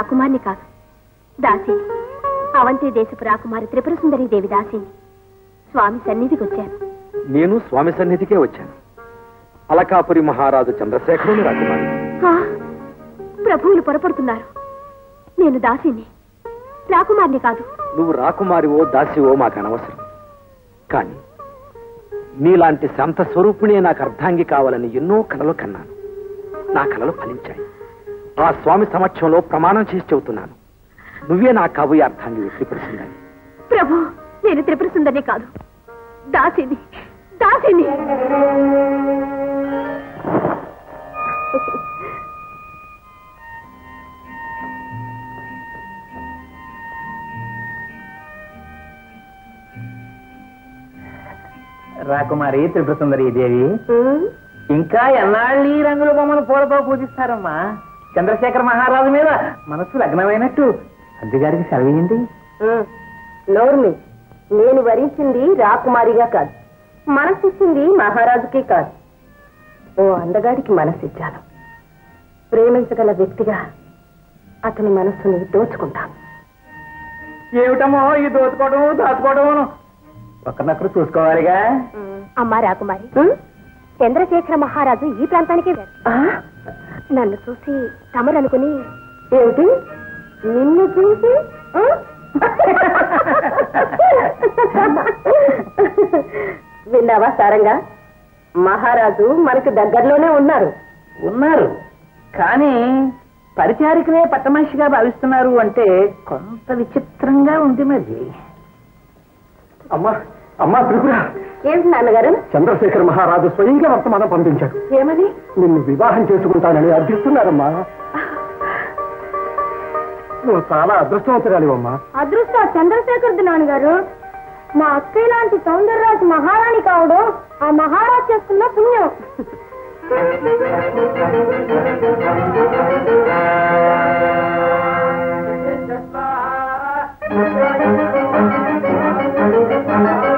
రాకుమారిని కాదు. దాసిని అవంతి దేశపు రాకుమారి త్రిపుర సుందరి దేవి దాసిని స్వామి సన్నిధికి వచ్చాను నేను స్వామి సన్నిధికే వచ్చాను. అలకాపురి మహారాజు చంద్రశేఖరుని రాకుమారి. ప్రభువులు పొరపడుతున్నారు. నేను దాసిని. రాకుమారిని కాదు. నువ్వు రాకుమారివో దాసివో మాకు అనవసరం. కానీ నీలాంటి శాంత స్వరూపిణే నాకు అర్ధాంగి కావాలని ఎన్నో కలలు కన్నాను. నా కలలు ఫలించాయి. ఆ స్వామి సమక్షంలో ప్రమాణం చేసి చెబుతున్నాను. నువ్వే నా కాబోయే అర్థాంగి వ్యక్తిపరుస్తుందని ప్రభు నేను త్రిపుర సుందరిని కాదు. దాసిని దాసిని. రాకుమారి త్రిపుర సుందరి దేవి. ఇంకా ఎన్నాళ్ళు ఈ రంగుల బొమ్మను పూలతో పూజిస్తారమ్మా? చంద్రశేఖర మహారాజు మీద మనస్సు లగ్నమైనట్టు అద్దె గారికి సెలవేయండి నోర్మి నేను వరించింది రాకుమారిగా కాదు మనసిచ్చింది మహారాజుకి కాదు. ఓ అందగాడికి మనసిచ్చాను. ప్రేమించగల వ్యక్తిగా అతని మనస్సుని దోచుకుంటాను. ఏమిటమ్మో ఈ దోచుకోవడం దాచుకోవడం ఒకరినొకరు చూసుకోవాలిగా? అమ్మా రాకుమారి చంద్రశేఖర మహారాజు ఈ ప్రాంతానికి? నన్ను చూసి తమరనుకుని ఏమిటి? నిన్ను చూసి? విన్నావా సారంగా? మహారాజు మనకు దగ్గరలోనే ఉన్నారు. ఉన్నారు. కానీ పరిచారికనే పట్టమనిషిగా భావిస్తున్నారు అంటే కొంత విచిత్రంగా ఉంది మరి. అమ్మా అమ్మా త్రిపుర. ఏమిటి నాన్నగారు? చంద్రశేఖర మహారాజు స్వయంగా వర్తమానం పంపించాడు. ఏమని నిన్ను వివాహం చేసుకుంటానని అర్థిస్తున్నారమ్మా. నువ్వు చాలా అదృష్టవంతురాలివమ్మా అదృష్ట చంద్రశేఖర్ నాన్నగారు. మా అక్కయ్య లాంటి సౌందర్యరాజు మహారాణి కావడం ఆ మహారాజు చేసుకున్న పుణ్యం. అమ్మా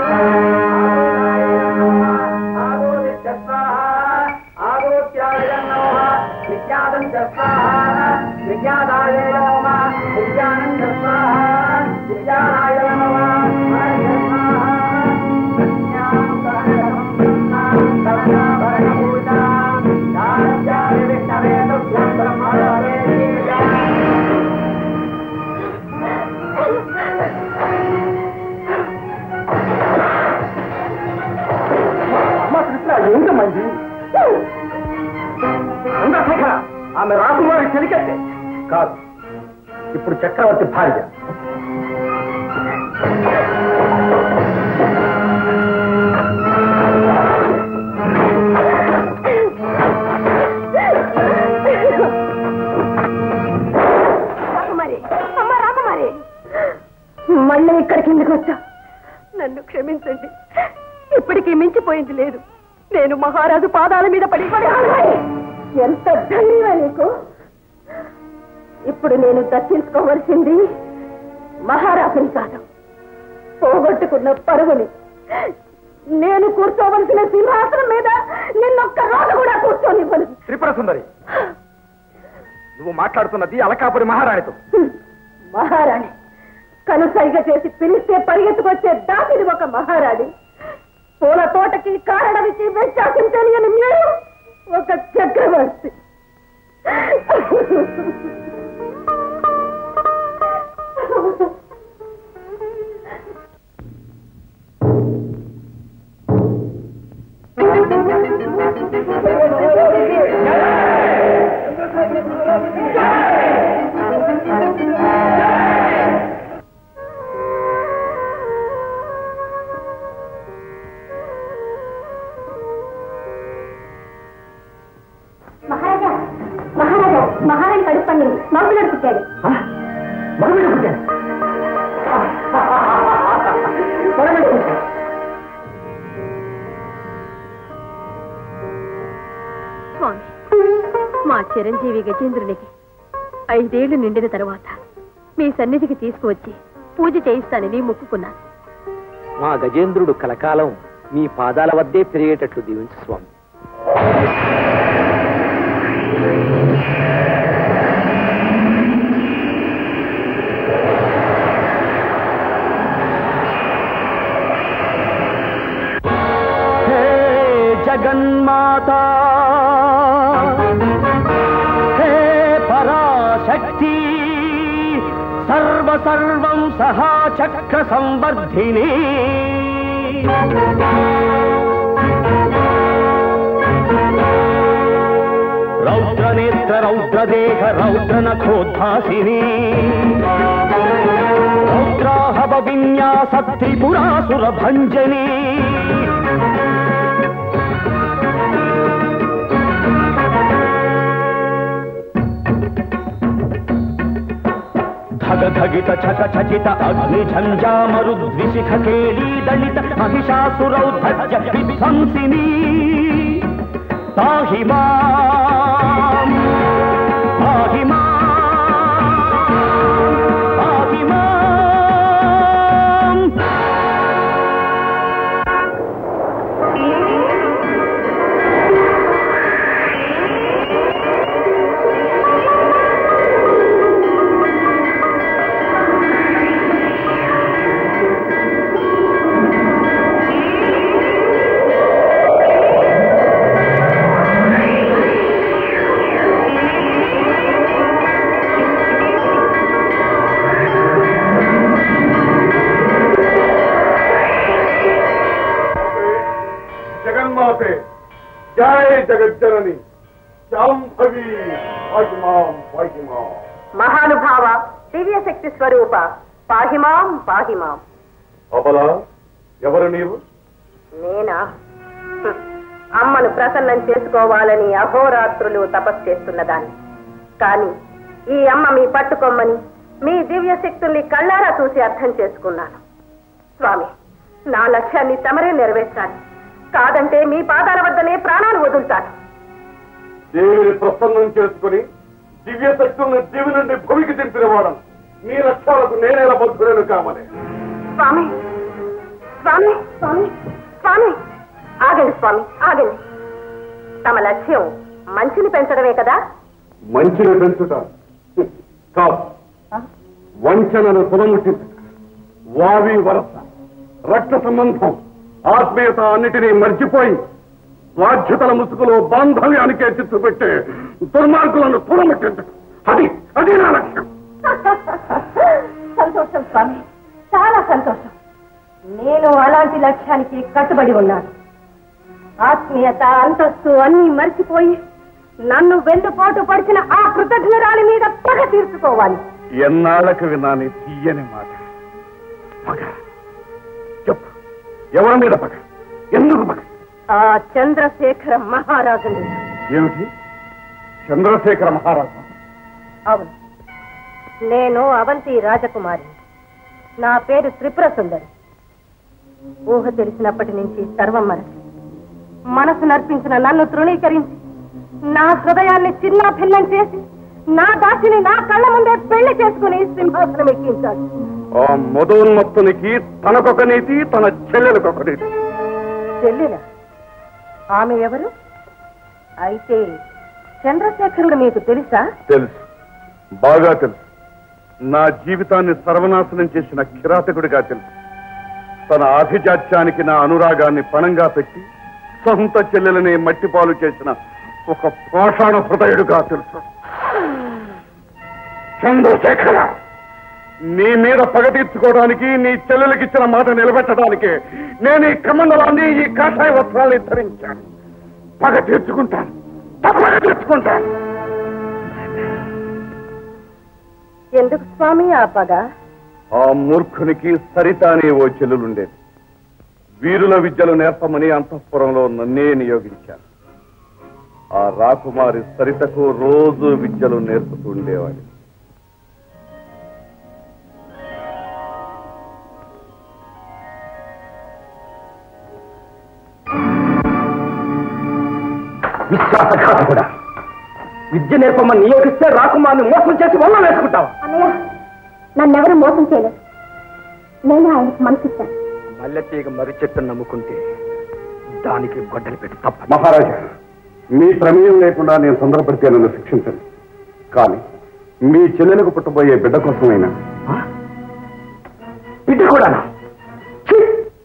ఆమె రాకుమారి చెలికట్టే కాదు ఇప్పుడు చక్రవర్తి భార్య. మళ్ళీ ఇక్కడికి ఎందుకు వచ్చా నన్ను క్షమించండి. ఇప్పటికీ మించిపోయింది లేదు. నేను మహారాజు పాదాల మీద పడిపోయాను పడి ఎంత ధైర్యమే నీకు? ఇప్పుడు నేను దర్శించుకోవలసింది మహారాజుని కాదు. పోగొట్టుకున్న పరుగుని నేను కూర్చోవలసిన సింహాసనం మీద నిన్నొక్క రోజు కూడా కూర్చోనివ్వను. త్రిపుర సుందరి నువ్వు మాట్లాడుతున్నది అలకాపురి మహారాణితో. మహారాణి కనుసైగ చేసి పిలిస్తే పరిగెత్తుకొచ్చే దాసిది ఒక మహారాణి. పూల తోటకి కారణమికి తెలియని మీరు ఒక చక్రవర్తి మహారాజా పుట్టాడు స్వామి మా చిరంజీవి గజేంద్రునికి ఐదేళ్ళు నిండిన తరువాత మీ సన్నిధికి తీసుకువచ్చి పూజ చేయిస్తానని మొక్కుకున్నాను. మా గజేంద్రుడు కలకాలం మీ పాదాల వద్దే పెరిగేటట్లు దీవించు స్వామి. జగన్మాత. హే పరాశక్తి సర్వసర్వం సహా చక్ర సంవర్ధిని రౌద్రనేత్ర రౌద్రదేహ రౌద్ర నఖోద్భాసిని రౌద్రాహవ విన్యాస త్రిపురాసుర భంజని ధగధగిత ఛక ఛకిత అగ్ని ఝంజామరుద్విశిఖ కేళీ దళిత మహిషాసురౌధజ్య విధ్వంసిని తాహిమా తాహిమా. జగజ్జనని శాంభవి పాహిమాం పాహిమాం. మహానుభావ దివ్య శక్తి స్వరూప పాహిమాం పాహిమాం. అబల ఎవరు నీవు? నేనా. అమ్మను ప్రసన్నం చేసుకోవాలని అహోరాత్రులు తపస్సు చేస్తున్నదాన్ని. కానీ ఈ అమ్మ మీ పట్టుకొమ్మని మీ దివ్య శక్తుల్ని కళ్ళారా చూసి అర్థం చేసుకున్నాను. స్వామి నా లక్ష్యాన్ని తమరే నెరవేర్చాలి. కాదంటే మీ పాదాల వద్దనే ప్రాణాలు వదులుతాను దేవిని ప్రసన్నం చేసుకుని దివ్య శక్తులను దివి నుండి భూమికి దింపిన వాడను. నీ లక్ష్యాలకు నేనేలా బద్ధుడను కామని. స్వామి స్వామి స్వామి స్వామి. ఆగండి స్వామి ఆగండి. తమ లక్ష్యం మంచిని పెంచడమే కదా? మంచిని పెంచుట. కాదు వంచనను తులముట్టించుట వావి వరస రక్త సంబంధం. ఆత్మీయత అన్నిటినీ మర్చిపోయి బాధ్యతల ముసుగులో బాంధవ్యానికే చిత్తు పెట్టే దుర్మార్గులను తులముట్టించుట అది అది నా లక్ష్యం. సంతోషం స్వామి. చాలా సంతోషం. నేను అలాంటి లక్ష్యానికి కట్టుబడి ఉన్నాను. ఆత్మీయత అంతస్తు అన్ని మర్చిపోయి నన్ను వెన్నుపోటు పడిచిన ఆ కృతజ్ఞరాలి మీద పగ తీర్చుకోవాలి. ఎన్నాళ్ళకు వినాని తీయని మాట? పగ. ఎవరి మీద పగ? ఎందుకు పగ? ఆ చంద్రశేఖర మహారాజు మీద. ఏమిటి? చంద్రశేఖర మహారాజు? అవును. నేను అవంతి రాజకుమారి నా పేరు త్రిపుర సుందరి. ఊహ తెలిసినప్పటి నుంచి సర్వం మరచి. మనసు నర్పించిన నన్ను తృణీకరించి నా హృదయాన్ని చిన్న భిన్నం చేసి నా దాసిని నా కళ్ళ ముందే పెళ్ళి చేసుకుని సింహాసనం ఎక్కించాడు ఆ మదోన్మత్తునికి తనకొక నీతి తన చెల్లెలకొక నీతి. చెల్లెల? ఆమె ఎవరు? అయితే చంద్రశేఖరుడు మీకు తెలుసా? తెలుసు. బాగా తెలుసు. నా జీవితాన్ని సర్వనాశనం చేసిన కిరాతకుడిగా తెలుసు. తన ఆధిజాత్యానికి నా అనురాగాన్ని పణంగా పెట్టి సొంత చెల్లెలని మట్టిపాలు చేసిన ఒక పాషాణ హృదయుడుగా తెలుసు. చంద్రశేఖర! నీ మీద పగ తీర్చుకోవడానికి నీ చెల్లెలకి ఇచ్చిన మాట నిలబెట్టడానికి నేను ఈ కమండలాన్ని ఈ కాషాయ వస్త్రాన్ని ధరించాను. పగ తీర్చుకుంటాను. తప్పక తీర్చుకుంటాను. ఎందుకు స్వామి ఆ పగ? ఆ మూర్ఖునికి సరిత అనే ఓ చెల్లులుండేది. వీరుల విద్యలు నేర్పమని అంతఃపురంలో నన్నే నియోగించాను ఆ రాకుమారి సరితకు రోజు విద్యలు నేర్పుతూ విశ్వాసఘాతకుడా విద్య నేర్పమని నియోగిస్తే రాకుమార్ని మోసం చేసి వల్ల వేసుకుంటావా. అన్నయ్య నన్నెవరు మోసం చేయలేదు. నేను ఆయనకు మనసిచ్చాను మల్లె తీగ మర్రి చెట్టును నమ్ముకుంటే దానికి గొడ్డలి పెట్టి తప్ప మహారాజా మీ ప్రమేయం లేకుండా నేను తొందరపడితే నన్ను శిక్షించండి. కానీ మీ చెల్లెలకు పుట్టబోయే బిడ్డ కోసమైనా? బిడ్డ కూడానా!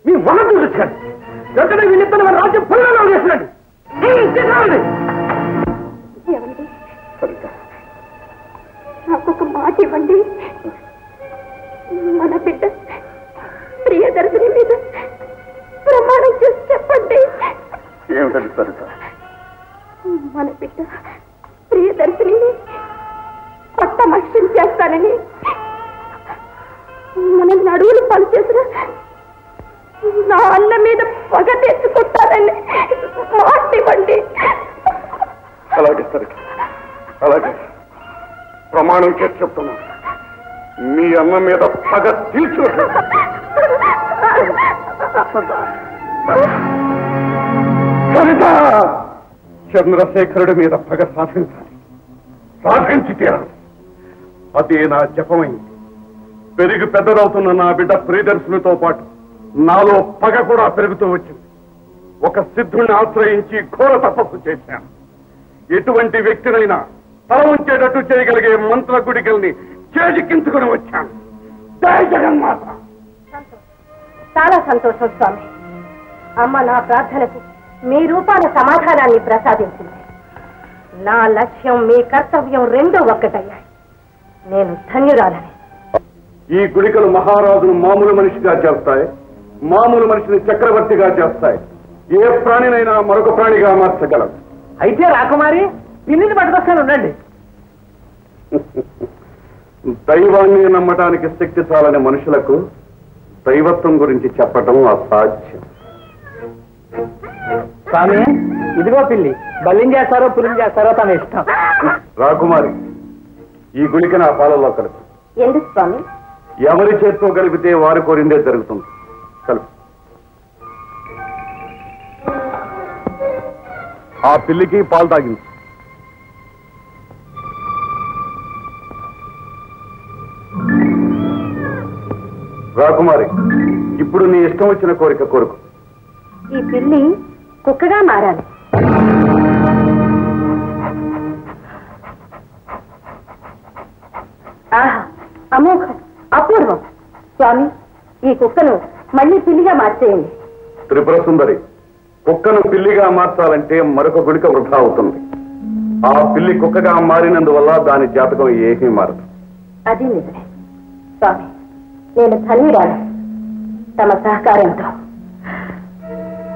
మీ వన చూపించండి వెంటనే వీళ్ళిద్దరు రాజ్యం పొలంలో చేసినండి ఏమండి? నాకొక మాట ఇవ్వండి. మన బిడ్డ ప్రియదర్శిని మీద ప్రమాణం చేసి చెప్పండి. ఏమిటండి సరిత మన బిడ్డ ప్రియదర్శిని పట్టమక్షం చేస్తానని మన నడువులు పనిచేసిన నా అన్న మీద పగ తెచ్చుకుంటారని మాట అలాగే సరిత అలాగే. ప్రమాణం చేసి చెప్తున్నాను మీ అన్న మీద పగ తీర్చు సరిత చంద్రశేఖరుడి మీద పగ సాధించాలి. సాధించి తీరాలి. అదే నా జపమైంది. పెరిగి పెద్దదవుతున్న నా బిడ్డ ప్రియదర్శునితో పాటు నాలో పగ కూడా పెరుగుతూ వచ్చింది. ఒక సిద్ధుణ్ణి ఆశ్రయించి ఘోర తపస్సు చేశాను. ఎటువంటి వ్యక్తినైనా తల ఉంచేటట్టు చేయగలిగే మంత్ర గుడికల్ని చేజిక్కించుకుని వచ్చాను. జై జగన్మాత! చాలా సంతోషం స్వామి. అమ్మ నా ప్రార్థనకు మీ రూపాల సమాధానాన్ని ప్రసాదించింది. నా లక్ష్యం మీ కర్తవ్యం రెండూ ఒక్కటయ్యాయి. నేను ధన్యురాలని. ఈ గుళికలు మహారాజును మామూలు మనిషిగా చేస్తాయి. మామూలు మనిషిని చక్రవర్తిగా చేస్తాయి. ఏ ప్రాణినైనా మరొక ప్రాణిగా మార్చగలవు అయితే రాకుమారి పిన్నిని పట్టుకొస్తాను ఉండండి. దైవాన్ని నమ్మటానికి శక్తి చాలని మనుషులకు దైవత్వం గురించి చెప్పటం అసాధ్యం. స్వామి ఇదిగో పిల్లి. బల్లిం చేస్తారో పులిం చేస్తారో తన ఇష్టం. రాకుమారి ఈ గుళికను ఆ పాలల్లో కలుపు. ఎందుకు స్వామి? ఎవరి చేత్తో కలిపితే వారు కోరిందే జరుగుతుంది. కలుపు. ఆ పిల్లికి పాలు తాగింది. రాకుమారి ఇప్పుడు నీ ఇష్టం వచ్చిన కోరిక కోరుకు. ఈ పిల్లి కుక్కగా మారాలి. ఆహా అమోఘం అపూర్వం. స్వామి ఈ కుక్కను మళ్ళీ పిల్లిగా మార్చేయండి. త్రిపుర సుందరి కుక్కను పిల్లిగా మార్చాలంటే మరొక గుళిక వృధా అవుతుంది. ఆ పిల్లి కుక్కగా మారినందువల్ల దాని జాతకం ఏమీ మారదు. అది నిజమే. స్వామి నేను ధన్యురాలు. తమ సహకారంతో.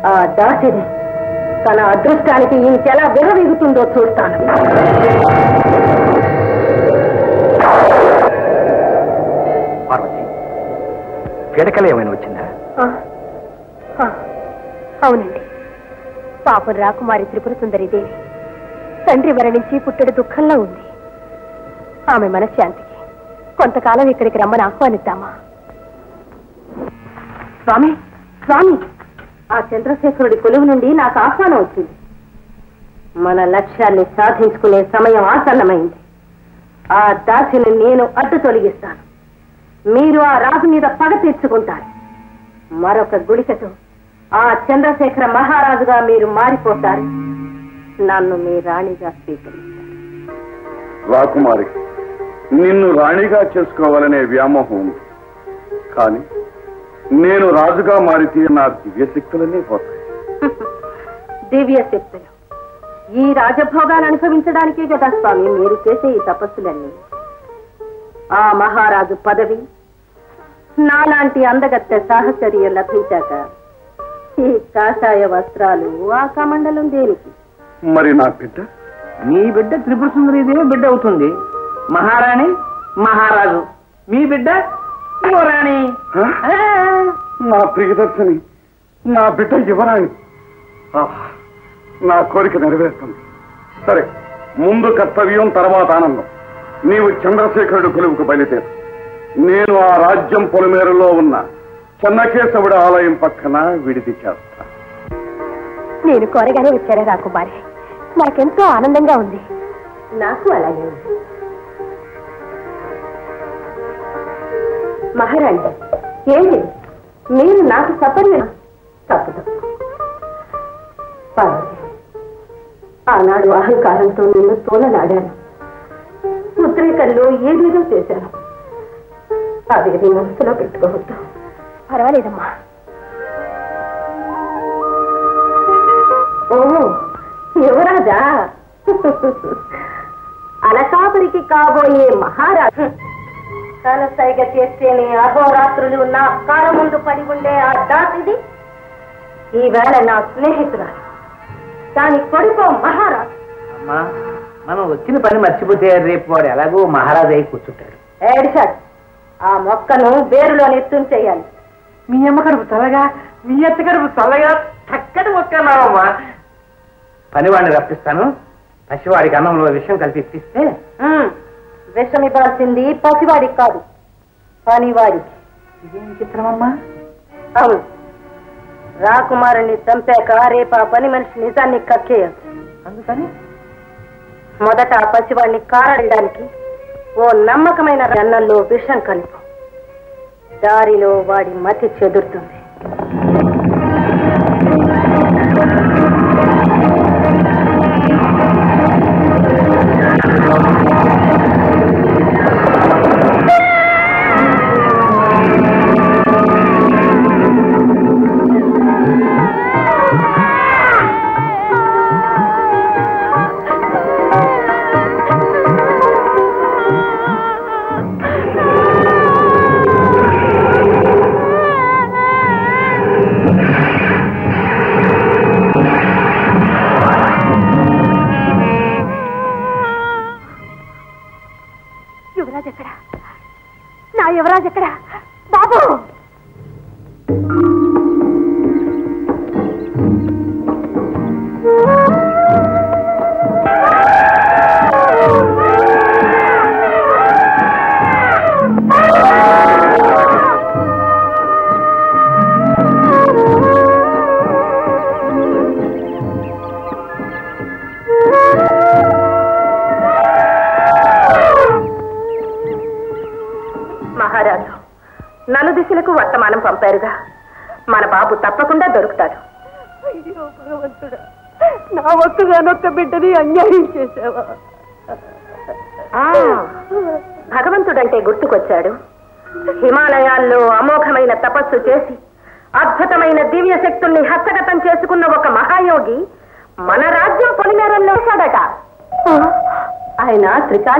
ఆ దాసిని తన అదృష్టానికి ఇంకెలా విరవీగుతుందో చూస్తాను. పార్వతి పీడకలు ఏమైనా వచ్చిందా? అవునండి. పాపం రాకుమారి త్రిపుర సుందరి దేవి. తండ్రి మరణించి పుట్టడి దుఃఖంలో ఉంది. ఆమె మనశ్శాంతికి కొంతకాలం ఇక్కడికి రమ్మని ఆహ్వానిద్దామా? స్వామి స్వామి ఆ చంద్రశేఖరుడి కొలువు నుండి నాకు ఆహ్వానం వచ్చింది. మన లక్ష్యాన్ని సాధించుకునే సమయం ఆసన్నమైంది. ఆ దాసిని నేను అడ్డు తొలగిస్తాను. మీరు ఆ రాజు మీద పగ తీర్చుకుంటారు. మరొక గుళికతో ఆ చంద్రశేఖర మహారాజుగా మీరు మారిపోతారు. నన్ను మీ రాణిగా స్వీకరిస్తారు. రాకుమారి నిన్ను రాణిగా చేసుకోవాలనే వ్యామోహం ఉంది. కానీ నేను రాజుగా మారితే నా దివ్య శక్తులన్నీ పోతాయి. దివ్య శక్తులు. ఈ రాజభోగాలు అనుభవించడానికే కదా స్వామి మీరు చేసే ఈ తపస్సులన్నీ. ఆ మహారాజు పదవి నాలాంటి అందగత్తె సాహచర్య లభించాక ఈ కాషాయ వస్త్రాలు ఆ కమండలం దేనికి? మరి నా బిడ్డ? మీ బిడ్డ త్రిపుర సుందరీదేవి బిడ్డ అవుతుంది. మహారాణి మహారాజు. మీ బిడ్డ యువరాణి? నా ప్రియదర్శిని నా బిడ్డ యువరాణి. నా కోరిక నెరవేరుతుంది. సరే ముందు కర్తవ్యం తర్వాత ఆనందం. నీవు చంద్రశేఖరుడు కొలువుకు బయలుదేరు. నేను ఆ రాజ్యం పొలిమేరలో ఉన్న చెన్నకేశవుడి ఆలయం పక్కన విడిది చేస్తా. నేను కోరగానే వచ్చారా రాకుమారి నాకెంతో ఆనందంగా ఉంది. నాకు అలాగే ఉంది. మహారాణి ఏంటి మీరు నాకు తప్పని తప్పదు. ఆనాడు అహంకారంతో నిన్ను తోలనాడాను ఉద్రేకంలో ఏదేదో చేశాను. అదేది మనసులో పెట్టుకోవద్దు. పర్వాలేదమ్మా. ఓ యువరాజా. అలకాపురికి కాబోయే మహారాజు. తన సైగ చేస్తేనే అహోరాత్రులు నా కాళ్ళ ముందు పడి ఉండే ఆ దాసిది. ఈవేళ నా స్నేహితురాలు. దాని కొడుకో మహారాజు. అమ్మా మనం వచ్చిన పని మర్చిపోతే రేపు వాడు ఎలాగో మహారాజు అయి కూర్చుంటాడు. ఏడిశాడు ఆ మొక్కను వేరులో నెత్తుంచేయాలి మీ అమ్మ కడుపు చల్లగా మీ అత్త కడుపు చల్లగా చక్కటి మొక్కన్నావమ్మా పనివాడిని రప్పిస్తాను. పసివాడికి అన్నంలో విషయం కలిపి ఇప్పిస్తే? ఉమ్, విషం ఇవ్వాల్సింది పసివాడికి కాదు పనివాడికి. ఇదేం చిత్రమమ్మా అవును. రాకుమారుని చంపాక రేపు ఆ పని మనిషి నిజాన్ని కక్కేయచ్చు అందుకని? మొదట ఆ పసివాడిని కారడడానికి ఓ నమ్మకమైన అన్నంలో విషం కలుపు. దారిలో వాడి మతి చెదురుతుంది.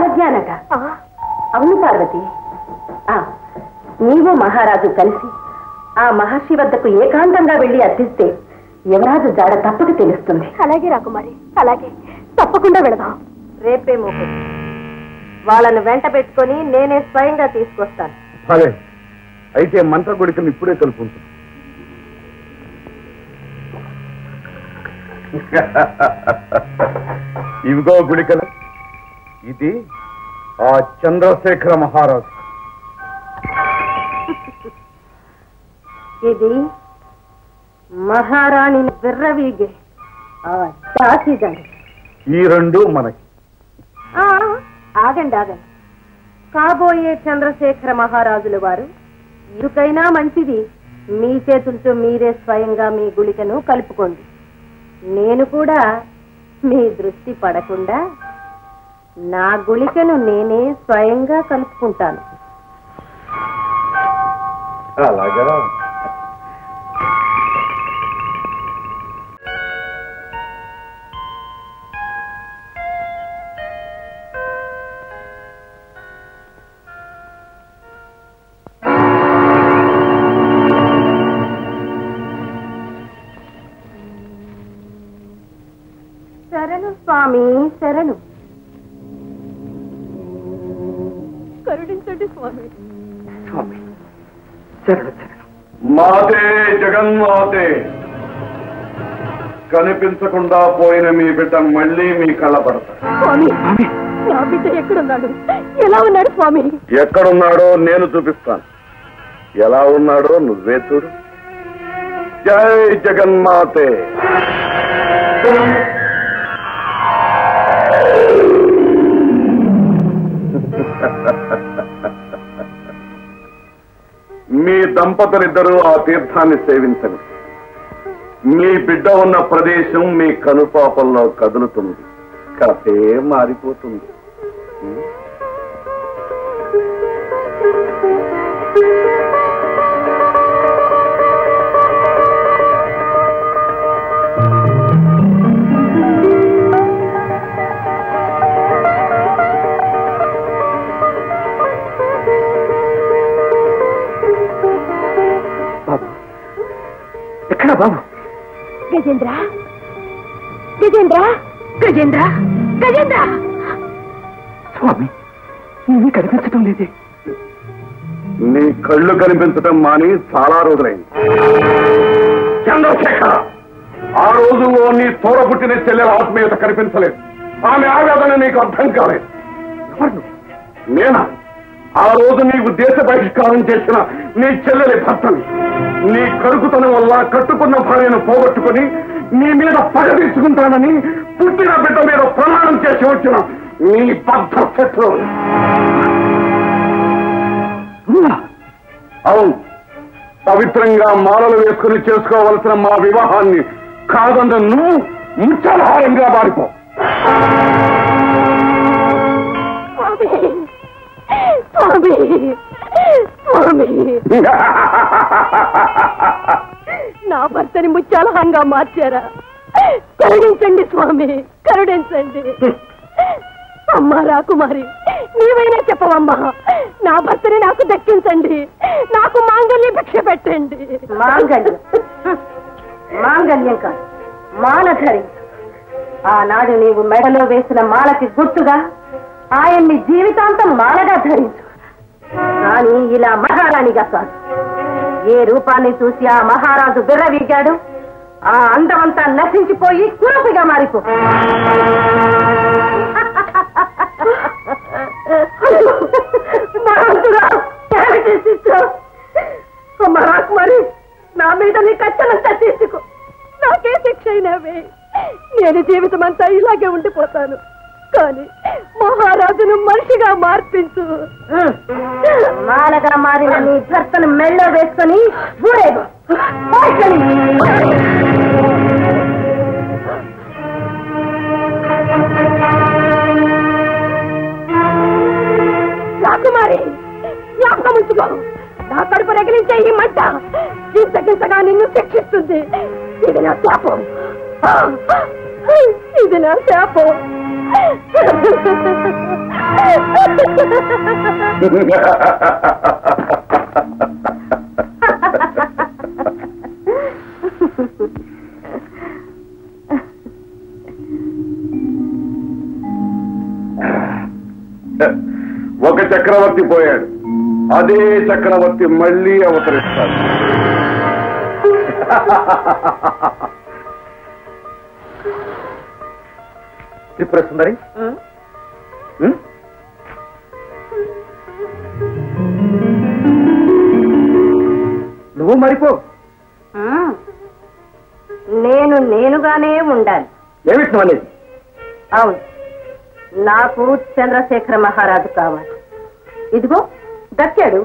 త్రికాల జ్ఞానట అవును పార్వతి. ఆ, నీవు మహారాజు కలిసి ఆ మహర్షి వద్దకు ఏకాంతంగా వెళ్ళి అర్థిస్తే యువరాజు జాడ తప్పక తెలుస్తుంది. అలాగే రాకుమారి అలాగే. తప్పకుండా వెళదాం. రేపే మోపు. వాళ్ళను వెంట పెట్టుకొని నేనే స్వయంగా తీసుకొస్తాను. సరే అయితే మంత్ర గుడికను ఇప్పుడే కలుపుకుంటాం ఇవిగో గుడికలు. ఇది ఆ చంద్రశేఖర మహారాజు. ఇది విర్రవీగే ఆ దాసిదారి ఈ రెండు మనకి. ఆగండి ఆగండి. కాబోయే చంద్రశేఖర మహారాజుల వారు ఇరుకైనా మంచిది. మీ చేతులతో మీరే స్వయంగా మీ గుళికను కలుపుకోండి. నేను కూడా మీ దృష్టి పడకుండా నా గుళికను నేనే స్వయంగా కలుపుకుంటాను. అలాగా. శరణు స్వామి శరణు. కరుణించండి స్వామి. స్వామి శరణు శరణు మాతే జగన్మాతే. కనిపించకుండా పోయిన మీ బిడ్డ మళ్ళీ మీ కళ్ళ పడతాడు స్వామి. నా బిడ్డ ఎక్కడున్నాడు? ఎలా ఉన్నాడు స్వామి? ఎక్కడున్నాడో నేను చూపిస్తాను. ఎలా ఉన్నాడో నువ్వే చూడు. జై జగన్మాతే. మీ దంపతులిద్దరూ ఆ తీర్థాన్ని సేవించండి. మీ బిడ్డ ఉన్న ప్రదేశం మీ కనుపాపంలో కదులుతుంది. కథే మారిపోతుంది. బాబు. గజేంద్ర? గజేంద్ర? గజేంద్ర? గజేంద్ర? స్వామి ఇవి కనిపించడం లేదే. నీ కళ్ళు కనిపించడం మాని చాలా రోజులైంది. చంద్రశేఖర ఆ రోజు ఓ నీ తోడ పుట్టిన చెల్లెల ఆత్మీయత కనిపించలేదు. ఆమె ఆవేదన నీకు అర్థం కాలేదు? నేనా? ఆ రోజు నీవు దేశ బహిష్కారం చేసిన నీ చెల్లెలి భర్తని. నీ కరుకుతనం వల్ల కట్టుకున్న భార్యను పోగొట్టుకుని నీ మీద పగ తీసుకుంటానని పుట్టిన బిడ్డ మీద ప్రమాణం చేసి వచ్చిన నీ బద్ధ శత్రు. అవును. పవిత్రంగా మాలలు వేసుకుని చేసుకోవలసిన మా వివాహాన్ని కాదన్న నువ్వు ముచ్చలహారంగా మారిపో. స్వామి. నా భర్తని ముత్యాలహంగా మార్చారా? కరుణించండి స్వామి కరుణించండి. అమ్మా రాకుమారి నీవైనా చెప్పవమ్మా. నా భర్తని నాకు దక్కించండి. నాకు మాంగల్య భిక్ష పెట్టండి. మాంగళ్యం? మాంగల్యం కాదు మాలధరి. ఆనాడు నీవు మెడలో వేసిన మాలకి గుర్తుగా ఆయన్ని జీవితాంతం మాలగా ధరించు కానీ ఇలా మహారాణిగా కాదు. ఏ రూపాన్ని చూసి ఆ మహారాజు బిర్రవీగాడు ఆ అందమంతా నశించిపోయి కురపిగా మారిపో. భగవంతుడా, రాకుమారి నా మీద నీ కట్టెలంతా తీసుకో. నాకే శిక్ష అయినవే. నేను జీవితం అంతా ఇలాగే ఉండిపోతాను. కానీ మహారాజును మనిషిగా మార్పించు. మాలగా మారిన నీ భర్తను మెళ్ళో వేసుకొని ఊరేగు. రాకుమారి జ్ఞాపకం ఉంచుకో నా కడుపు రగిలించే ఈ మంట గింతగింతగా నిన్ను శిక్షిస్తుంది. ఇది నా శాపం. ఇది నా శాపం. ఒక చక్రవర్తి పోయాడు. అదే చక్రవర్తి మళ్ళీ అవతరిస్తాడు. త్రిపుర సుందరి? నువ్వు మరిపో. నేను నేనుగానే ఉండాలి. ఏమిటి అనేది అవును. నాకు చంద్రశేఖర మహారాజు కావాలి. ఇదిగో దక్కాడు.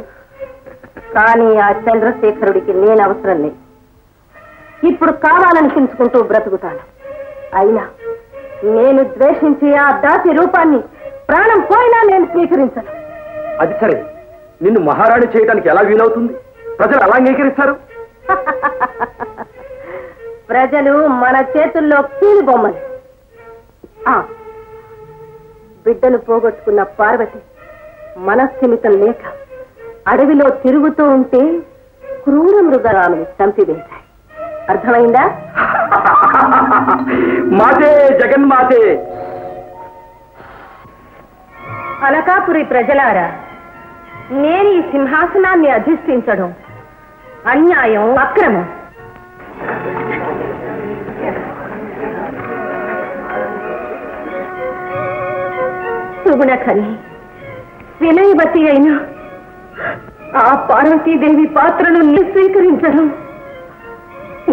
కానీ ఆ చంద్రశేఖరుడికి నేను అవసరం లేదు. ఇప్పుడు కావాలనిపించుకుంటూ బ్రతుకుతాను. అయినా నేను ద్వేషించి ఆ దాసి రూపాన్ని ప్రాణం పోయినా నేను స్వీకరించను. అది సరే. నిన్ను మహారాణి చేయడానికి ఎలా వీలవుతుంది? ప్రజలు ఎలా అంగీకరిస్తారు? ప్రజలు మన చేతుల్లో కీలు బొమ్మలు. ఆ, బిడ్డను పోగొట్టుకున్న పార్వతి మనస్థిమితం లేక అడవిలో తిరుగుతూ ఉంటే క్రూర మృగాలను చంపివేశాయి. అర్థమైందా? మాతే జగన్మాతే అనకాపురి ప్రజలారా నేను ఈ సింహాసనాన్ని అధిష్ఠించడం అన్యాయం అక్రమం. సుగుణకని వినయవతి అయిన ఆ పార్వతీదేవి పాత్రను నీ స్వీకరించడం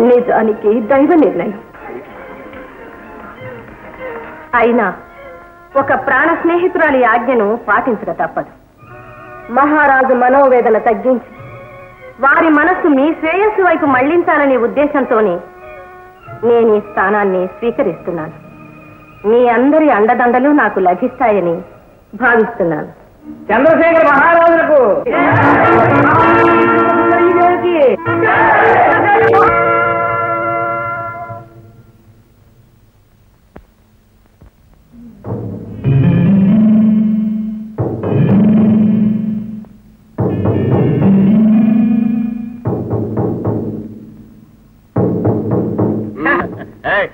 నిజానికి దైవ నిర్ణయం అయినా ఒక ప్రాణ స్నేహితురాలి ఆజ్ఞను పాటించక తప్పదు మహారాజు మనోవేదన తగ్గించి వారి మనస్సు మీ శ్రేయస్సు వైపు మళ్ళించాలనే ఉద్దేశంతోనే నేను ఈ స్థానాన్ని స్వీకరిస్తున్నాను మీ అందరి అండదండలు నాకు లభిస్తాయని భావిస్తున్నాను చంద్రశేఖర మహారాజులకు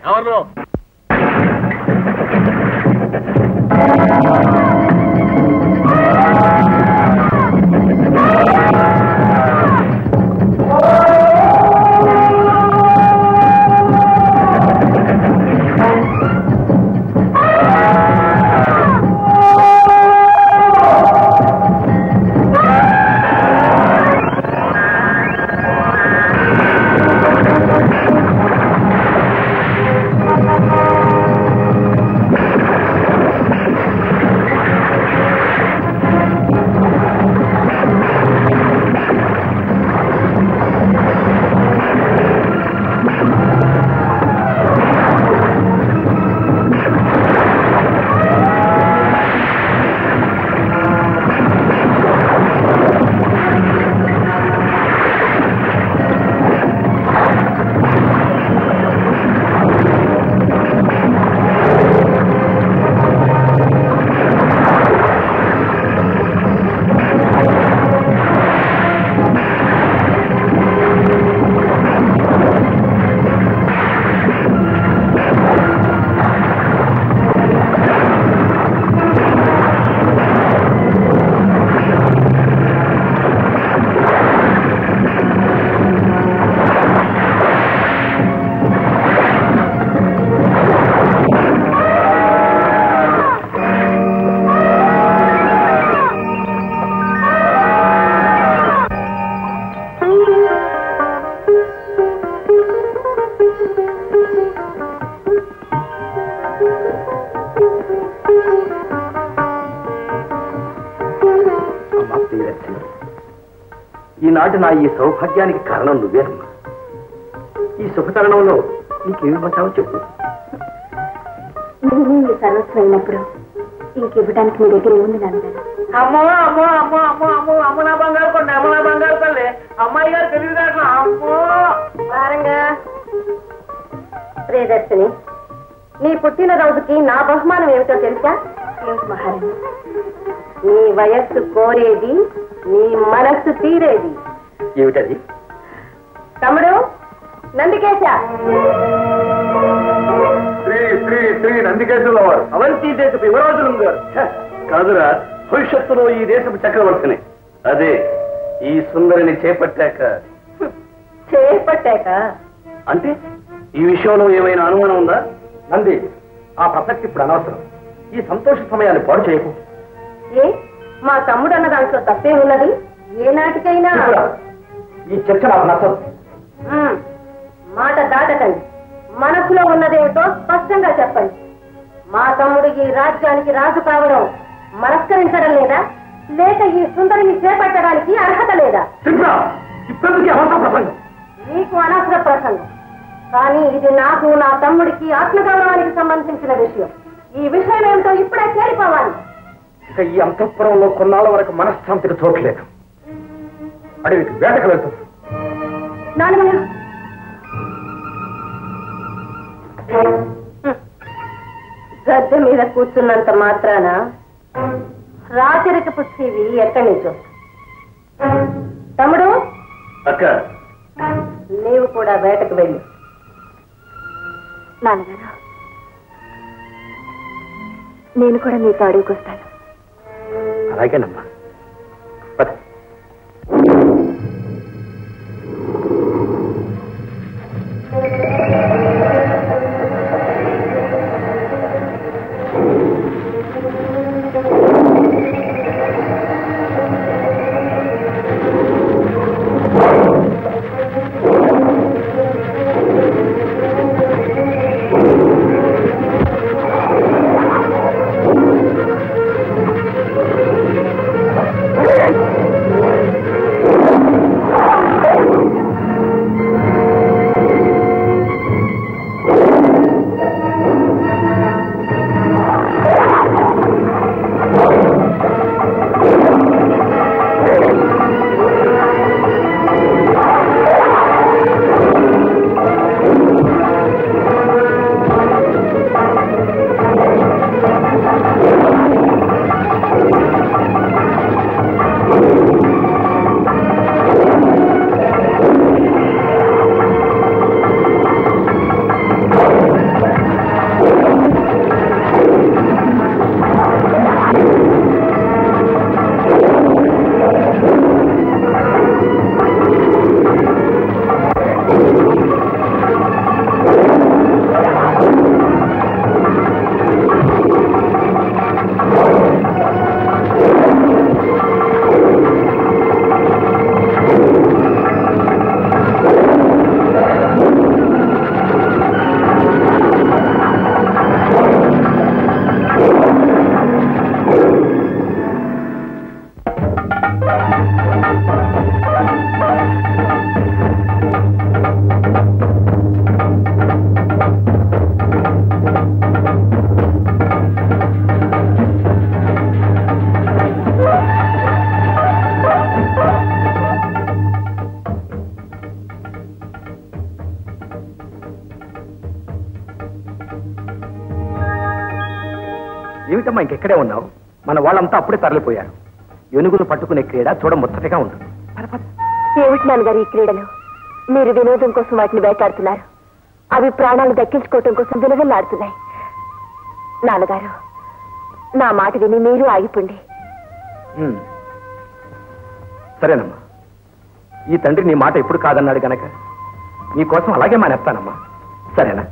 ఎవరు ఈనాటి నా ఈ సౌభాగ్యానికి కారణం నువ్వేనమ్మా ఈ శుభతరుణంలో నీకేమిమంటావో చెప్పు. నువ్వు సర్వస్వమైనప్పుడు ఇంకివ్వడానికి మీ దగ్గర ఏముంది నాన్నగారు అమ్మో అమ్మో అమ్మో అమ్మో అమ్మో అమ్మ నా బంగారు కొండ అమ్మ నా బంగారు తల్లి అమ్మాయి గారు తెలియదు అమ్మో. వారంగా. ప్రియదర్శిని నీ పుట్టినరోజుకి నా బహుమానం ఏమిటో తెలుసా? ఏమిటి మహారాణి నీ వయస్సు కోరేది నీ మనస్సు తీరేది. ఏమిటది? తమ్ముడు నందికేశ. శ్రీ శ్రీ శ్రీ నందికేశ్వర వారు. అవంతి దేశపు యువరాజులు గారు. ఛ, కాదురా భవిష్యత్తులో ఈ దేశపు చక్రవర్తిని. అదే ఈ సుందరిని చేపట్టాక. చేపట్టాక? అంటే ఈ విషయంలో ఏమైనా అనుమానం ఉందా? నంది ఆ ప్రసక్తి ఇప్పుడు అనవసరం. ఈ సంతోష సమయాన్ని పాడు చేయకు. ఏ? మా తమ్ముడు అన్న దాంట్లో తప్పే ఉన్నది. ఏ నాటికైనా త్రిపుర, ఈ చర్చ నాకు నచ్చదు. మాట దాటకండి. మనసులో ఉన్నదేమిటో స్పష్టంగా చెప్పండి. మా తమ్ముడు ఈ రాజ్యానికి రాజు కావడం మనస్కరించడం లేదా? లేక ఈ సుందరిని చేపట్టడానికి అర్హత లేదా? నీకు అనవసర ప్రసంగం. కానీ ఇది నాకు నా తమ్ముడికి ఆత్మగౌరవానికి సంబంధించిన విషయం. ఈ విషయం ఏమిటో ఇప్పుడే తేలిపోవాలి. ఇక ఈ అంతఃపురంలో కొన్నాళ్ళ వరకు మనశ్శాంతికి చోట్లేదు అడవికి వేటకు వెళ్తుంది నాన్నగారు గద్దె మీద కూర్చున్నంత మాత్రాన రాచరికపు టీవీ ఎక్కడి నుంచో తమ్ముడు? అక్క. నీవు కూడా వేటకు వెళ్ళు. నాన్నగారు నేను కూడా మీతో అడుగుకు వస్తాను అలాగేనమ్మా. ఏమిటమ్మా ఇంకెక్కడే ఉన్నావు? మన వాళ్ళంతా అప్పుడే తరలిపోయారు. ఏనుగులు పట్టుకునే క్రీడ చూడ ముచ్చటగా ఉంటుంది. ఏమిటి నాన్నగారు ఈ క్రీడలు? మీరు వినోదం కోసం వాటిని వేటాడుతున్నారు. అవి ప్రాణాలు దక్కించుకోవటం కోసం విలువలాడుతున్నాయి నాన్నగారు నా మాట విని మీరు ఆగిపోండి. సరేనమ్మా. ఈ తండ్రి నీ మాట ఎప్పుడు కాదన్నాడు గనక. నీ కోసం అలాగే మానేస్తానమ్మా. సరేనా?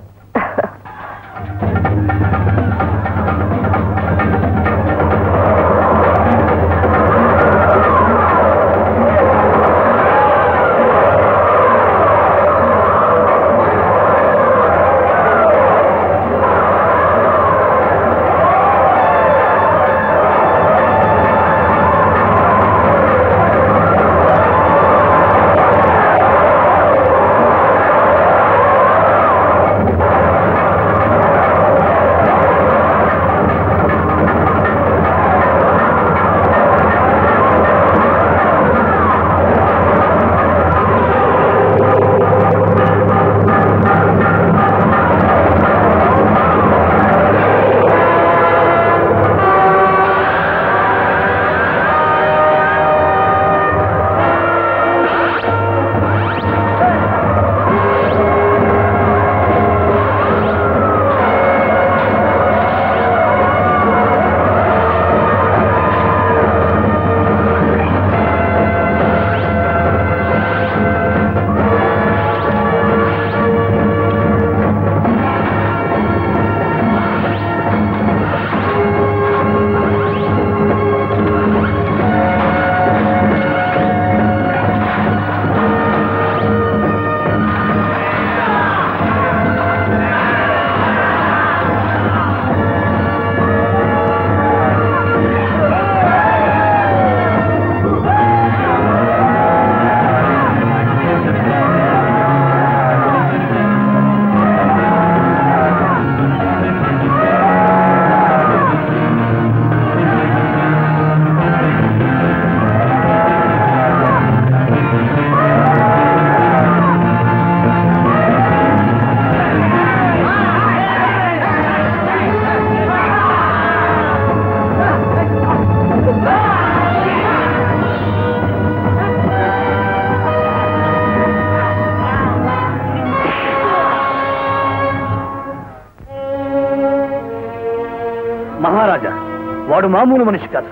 వాడు మామూలు మనిషి కాదు.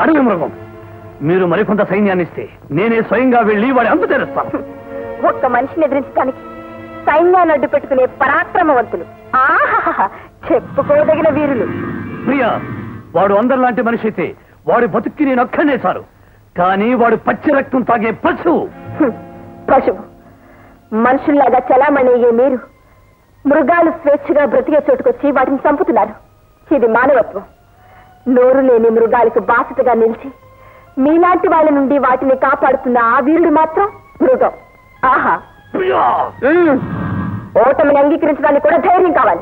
అడవి మృగం. మీరు మరికొంత సైన్యాన్ని ఇస్తే నేనే స్వయంగా వెళ్ళి వాడి అంతు తెరుస్తాను. ఒక్క మనిషిని ఎదిరించడానికి సైన్యాన్ని అడ్డు పెట్టుకునే పరాక్రమవంతులు. చెప్పుకోదగిన వీరులు. ప్రియా వాడు అందరిలాంటి మనిషి అయితే వాడి బతుక్కి నేను ఒక్కనే చాలు కానీ వాడు పచ్చి రక్తం తాగే పశువు. పశువు. మనుషుల్లాగా చలామణి అయ్యే మీరు మృగాలు స్వేచ్ఛగా బ్రతికే చోటుకొచ్చి వాటిని చంపుతున్నారు. ఇది మానవత్వం. నోరు లేని మృగాలకు బాసటగా నిలిచి మీలాంటి వాళ్ళ నుండి వాటిని కాపాడుతున్న ఆ వీరుడు మాత్రం మృగం. ఆహా. ఓటమిని అంగీకరించడానికి కూడా ధైర్యం కావాలి.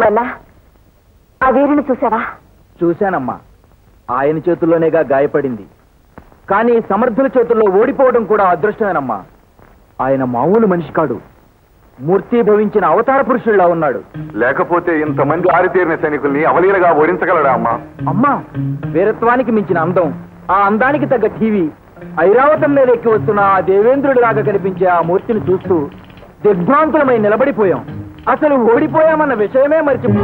మన్నా ఆ వీరుని చూసావా చూశానమ్మా. ఆయన చేతుల్లోనేగా గాయపడింది. కానీ సమర్థుల చేతుల్లో ఓడిపోవడం కూడా అదృష్టమేనమ్మా. ఆయన మామూలు మనిషి కాడు. మూర్తి భవించిన అవతార పురుషుల్లా ఉన్నాడు. లేకపోతే ఇంతమంది ఆరితేరిన సైనికుల్ని అవలీలగా ఓడించగలడా అమ్మా? అమ్మా వీరత్వానికి మించిన అందం. ఆ అందానికి తగ్గ టీవీ. ఐరావతం మీద ఎక్కి వస్తున్న ఆ దేవేంద్రుడి లాగా కనిపించే ఆ మూర్తిని చూస్తూ దిగ్భ్రాంతులమై నిలబడిపోయాం. అసలు ఓడిపోయామన్న విషయమే మర్చిపో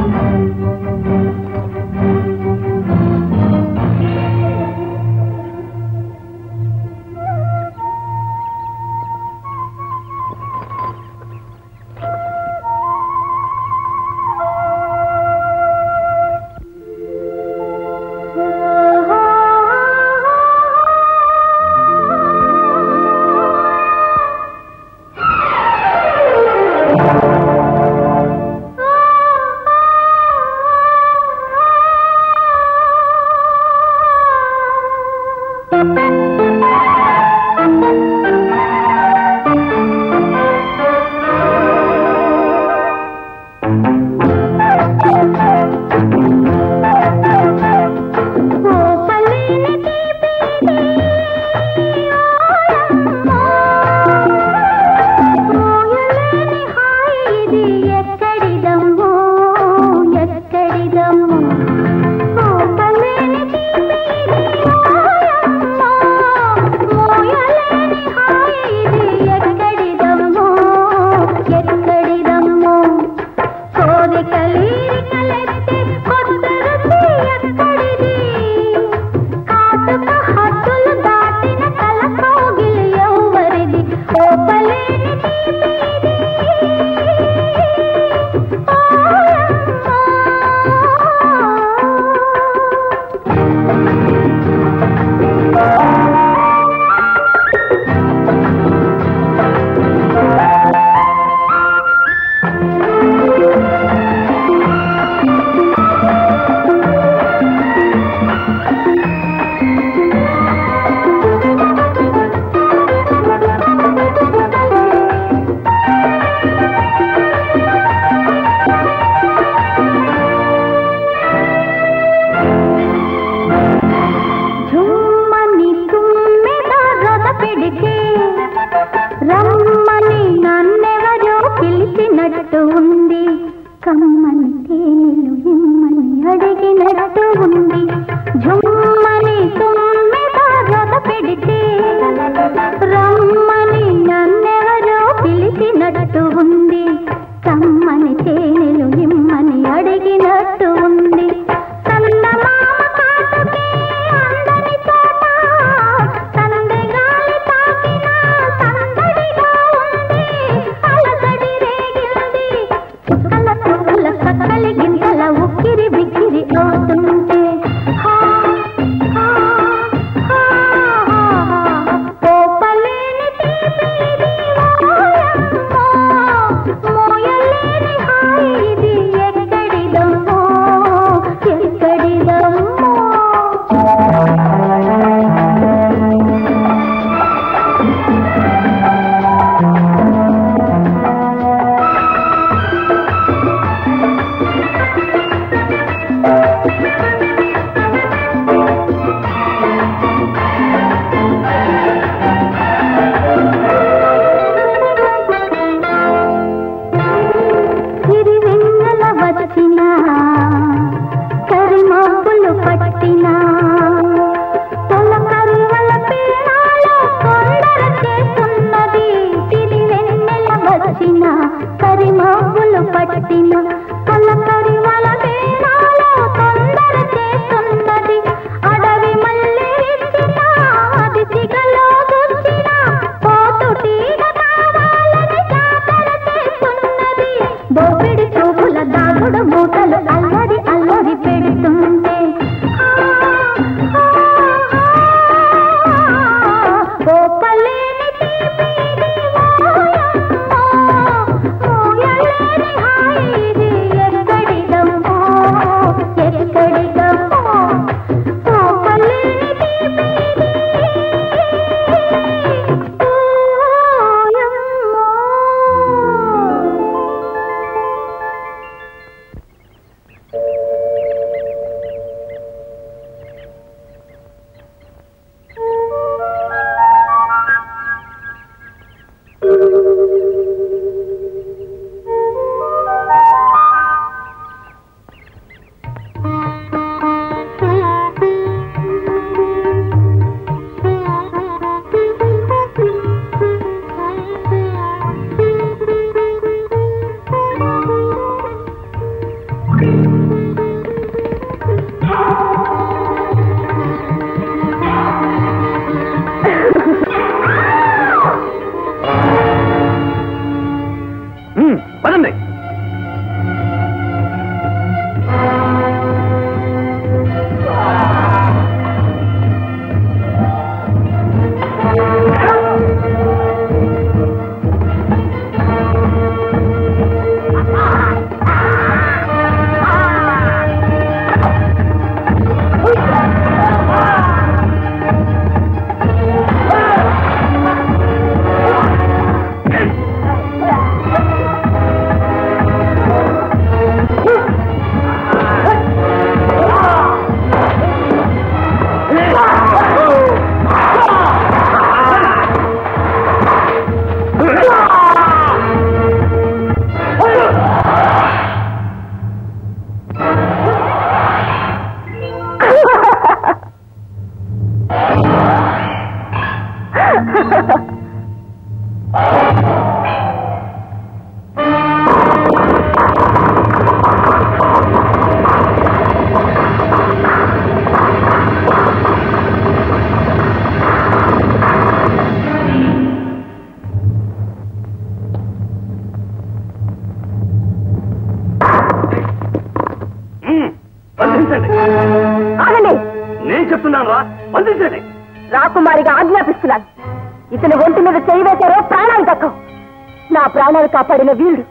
ప్రాణాలు కాపాడిన వీరుడు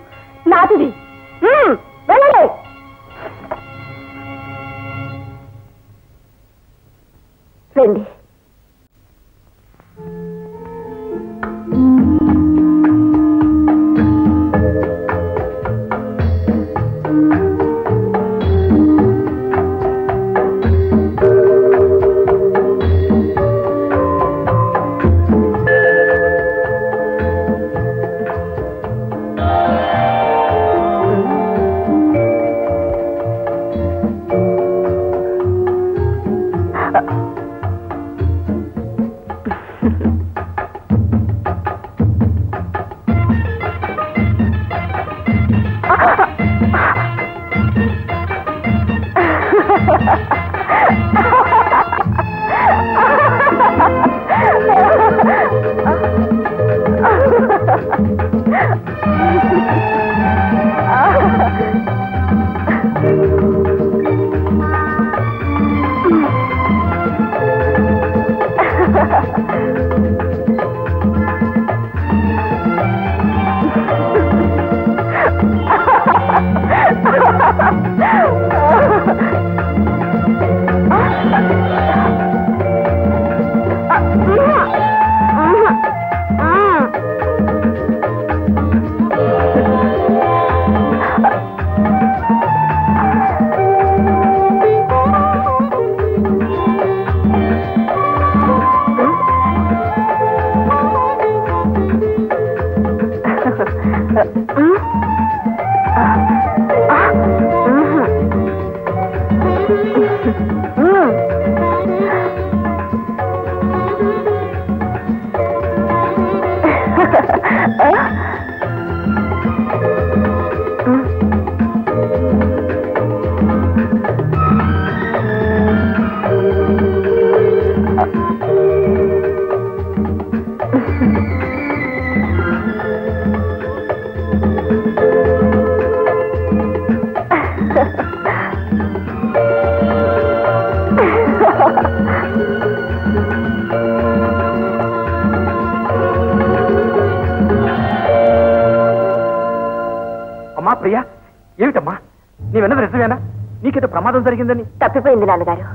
జరిగిందని తప్పిపోయింది నాన్నగారు.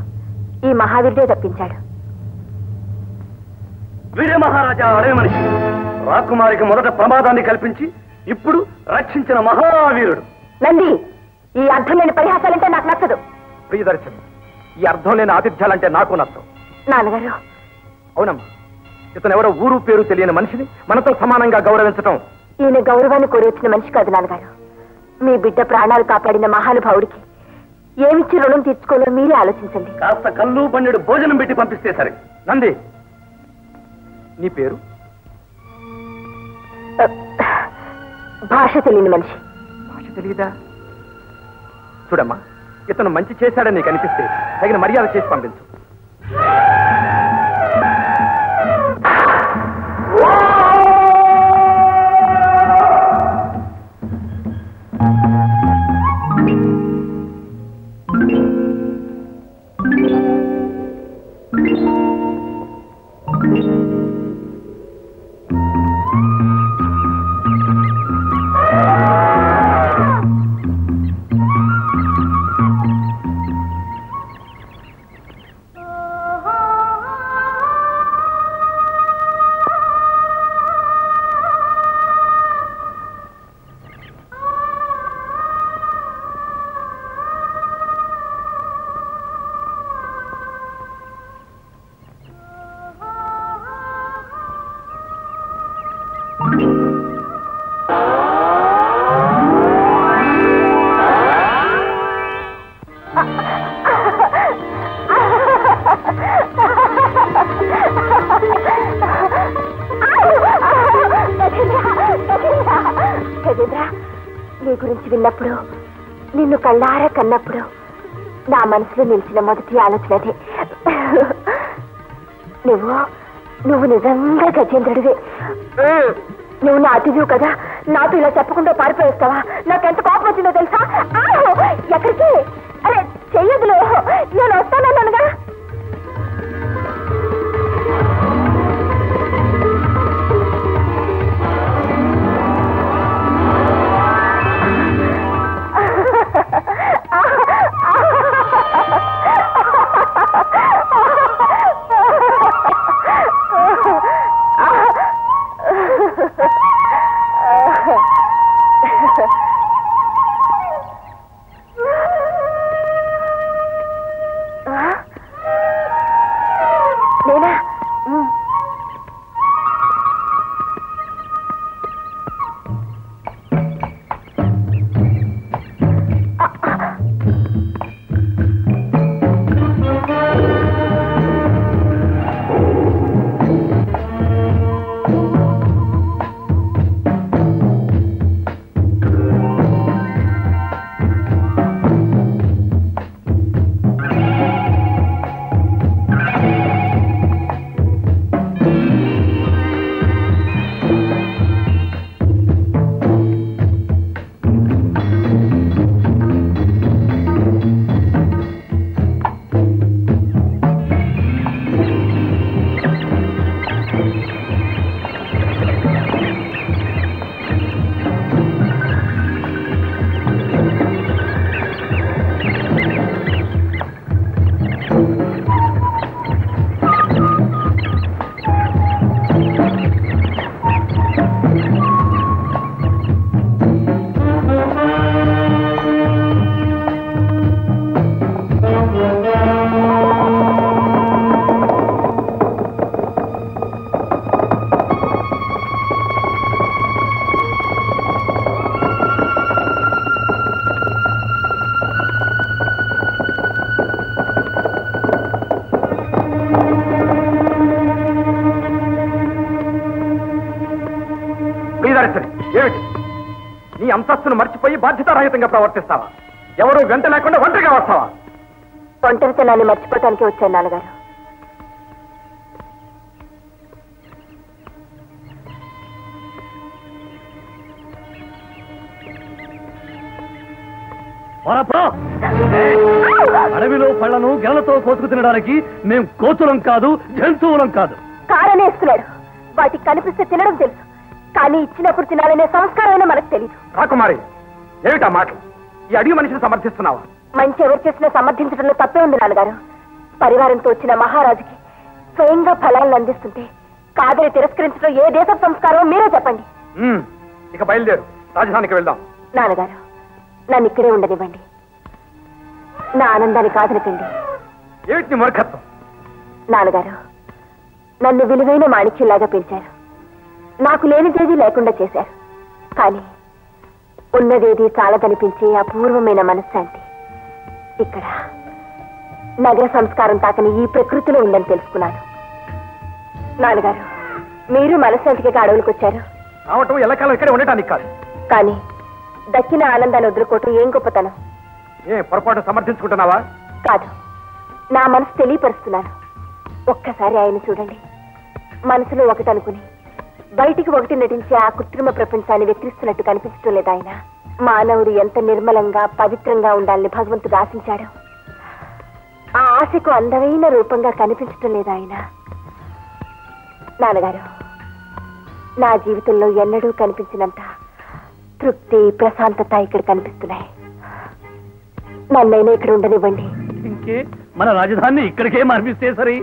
ఈ మహావీరుడే తప్పించాడు. వీరే మహారాజా అడే మనిషి. రాకుమారికి మొదట ప్రమాదాన్ని కల్పించి ఇప్పుడు రక్షించిన మహావీరుడు. నంది ఈ అర్థం లేని పరిహాసాలంటే నాకు నచ్చదు. ప్రియదర్శని ఈ అర్థం లేని ఆతిథ్యాలంటే నాకు నష్టం నాన్నగారు. అవునమ్మా ఇతను ఎవరో ఊరు పేరు తెలియని మనిషిని మనతో సమానంగా గౌరవించటం. ఈయన గౌరవాన్ని కోరి వచ్చిన మనిషి కాదు నాన్నగారు. మీ బిడ్డ ప్రాణాలు కాపాడిన మహానుభావుడికి ఏమిచ్చి రుణం తీర్చుకోలో మీరే ఆలోచించండి. కాస్త కళ్ళు పన్నెడు భోజనం పెట్టి పంపిస్తే సరే. నంది నీ పేరు? భాష తెలియని మనిషి. భాష తెలియదా? చూడమ్మా ఇతను మంచి చేశాడని నీకు అనిపిస్తే తగిన మర్యాద చేసి పంపించు. మనసులో నిలిచిన మొదటి ఆలోచన అదే నువ్వు నువ్వు నిజంగా గజేంద్రుడివే. నువ్వు నా అతిథివు కదా. నాతో ఇలా చెప్పకుండా పారిపోయేస్తావా? నాకెంత అంతస్తును మర్చిపోయి బాధ్యతారహితంగా ప్రవర్తిస్తావా? ఎవరు వెంట లేకుండా ఒంటరిగా వస్తావా? ఒంటరితనాన్ని మర్చిపోవటానికి వచ్చాను నాన్నగారు. అడవిలో పళ్ళను గెలలతో కోసుకు తినడానికి మేం కోతులం కాదు జంతువులం కాదు. కారనే ఇస్తున్నాడు. వాటికి కనిపిస్తే తినడం తెలుసు. కానీ ఇచ్చినప్పుడు తినాలనే సంస్కారమైనా మనకు తెలియదు రాకుమారి ఏమిటా మాటలు? ఈ అడిగి మనిషిని సమర్థిస్తున్నావా? మంచి ఎవరు చేసినా సమర్థించడంలో తప్పే ఉంది నాన్నగారు. పరివారంతో వచ్చిన మహారాజుకి స్వయంగా ఫలాలను అందిస్తుంటే కాదని తిరస్కరించడం ఏ దేశ సంస్కారం మీరే చెప్పండి. ఇక బయలుదేరు. రాజధానికి వెళ్దాం. నాన్నగారు నన్ను ఇక్కడే ఉండనివ్వండి. నా ఆనందాన్ని కాదనకండి ఏమిటి మూర్ఖత్వం? నాన్నగారు నన్ను విలువైన మాణిక్యంలాగా పెంచారు. నాకు లేనిదేది లేకుండా చేశారు. కానీ ఉన్నదేది చాలదనిపించే అపూర్వమైన మనశ్శాంతి. ఇక్కడ నగర సంస్కారం తాకని ఈ ప్రకృతిలో ఉందని తెలుసుకున్నాను. నాన్నగారు మీరు మనశ్శాంతికి అడవులకు వచ్చారు రావటం ఎల్లకాలం ఇక్కడే ఉండటానికి కాదు. కానీ దక్కిన ఆనందాన్ని వదులుకోవటం ఏం గొప్పతనం? ఏ పొరపాటు సమర్థించుకుంటున్నావా? కాదు నా మనసు తెలియపరుస్తున్నాను. ఒక్కసారి ఆయన చూడండి. మనసులో ఒకటి అనుకుని బయటికి ఒకటి నటించే ఆ కృత్రిమ ప్రపంచాన్ని వెక్కిరిస్తున్నట్టు కనిపించటం లేదు ఆయన. మానవుడు ఎంత నిర్మలంగా పవిత్రంగా ఉండాలని భగవంతుడు ఆశించాడు. ఆ ఆశకు అందమైన రూపంగా కనిపించటం లేదు ఆయన. నాన్నగారు నా జీవితంలో ఎన్నడూ కనిపించినంత తృప్తి ప్రశాంతత ఇక్కడ కనిపిస్తున్నాయి. నన్నైనా ఇక్కడ ఉండనివ్వండి. ఇంకే మన రాజధాని ఇక్కడికే మార్పిస్తే సరే.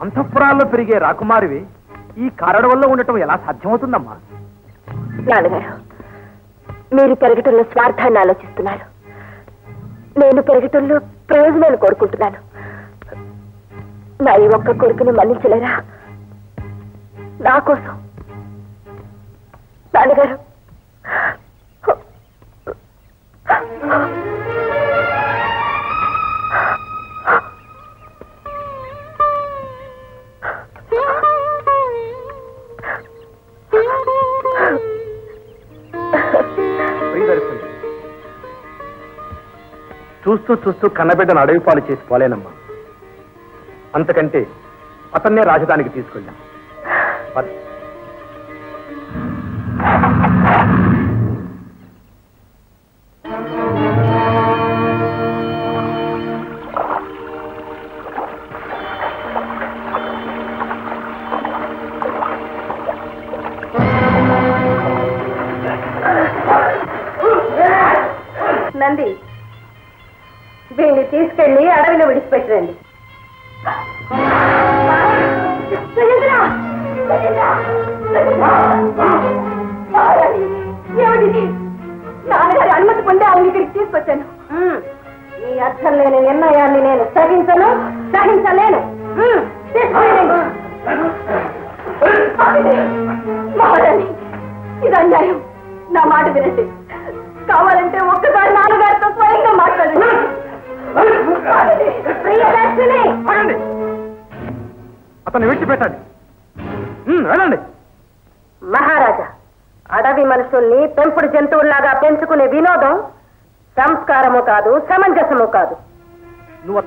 అంతఃపురాల్లో పెరిగే రాకుమారివి ఈ కరడవల్లో ఉండటం ఎలా సాధ్యమవుతుందమ్మా? నాన్నగారు మీరు పెరగటంలో స్వార్థాన్ని ఆలోచిస్తున్నారు. నేను పెరగటంలో ప్రయోజనాలు కోరుకుంటున్నాను. నా ఈ ఒక్క కోరికను మన్నించలేరా? నా కోసం. నాన్నగారు. చూస్తూ చూస్తూ కన్నబిడ్డను అడవి పాలు చేసి పోలేనమ్మా. అంతకంటే అతన్నే రాజధానికి తీసుకెళ్ళాం.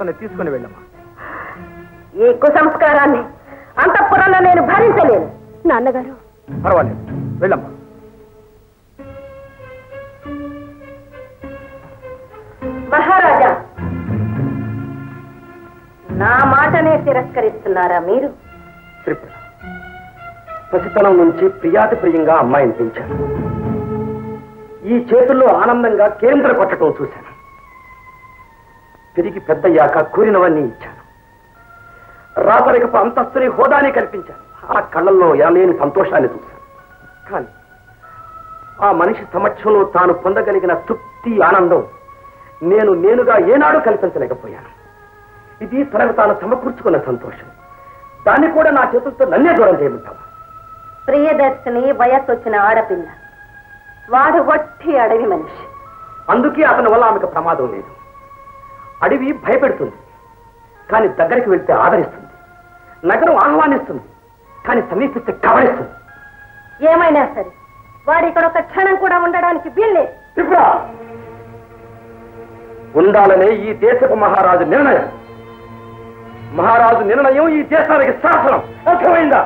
అతన్ని తీసుకుని వెళ్ళమ్మా. ఈ కుసంస్కారాన్ని అంతఃపురంలో నేను భరించలేను. నాన్నగారు. పర్వాలేదు. వెళ్ళమ్మా. మహారాజా నా మాటనే తిరస్కరిస్తున్నారా మీరు? త్రిపుర పసితనం నుంచి ప్రియాతి ప్రియంగా అమ్మాయిని పెంచాను. ఈ చేతుల్లో ఆనందంగా కేంద్ర కొట్టడం చూశాను. తిరిగి పెద్దయ్యాక కూరినవన్నీ ఇచ్చాను. రాతరికపు అంతస్తుని హోదాని కల్పించాను. ఆ కళ్ళల్లో ఎనలేని సంతోషాన్ని చూశాను. కానీ ఆ మనిషి సమక్షంలో తాను పొందగలిగిన తృప్తి ఆనందం నేను నేనుగా ఏనాడు కల్పించలేకపోయాను. ఇది తనకు తాను సమకూర్చుకున్న సంతోషం. దాన్ని కూడా నా చేతులతో నన్నే దూరం చేయమంటావా? ప్రియదర్శిని వయస్సు వచ్చిన ఆడపిల్ల. వాడు వట్టి అడవి మనిషి. అందుకే అతని వల్ల ఆమెకు ప్రమాదం లేదు. అడవి భయపెడుతుంది. కానీ దగ్గరికి వెళ్తే ఆదరిస్తుంది. నగరం ఆహ్వానిస్తుంది. కానీ సమీపిస్తే కవరిస్తుంది ఏమైనా సరే వాడు ఇక్కడ ఒక క్షణం కూడా ఉండడానికి త్రిపుర ఉండాలనే ఈ దేశపు మహారాజు నిర్ణయం. మహారాజు నిర్ణయం ఈ దేశానికి శాసనం అర్థమైందా?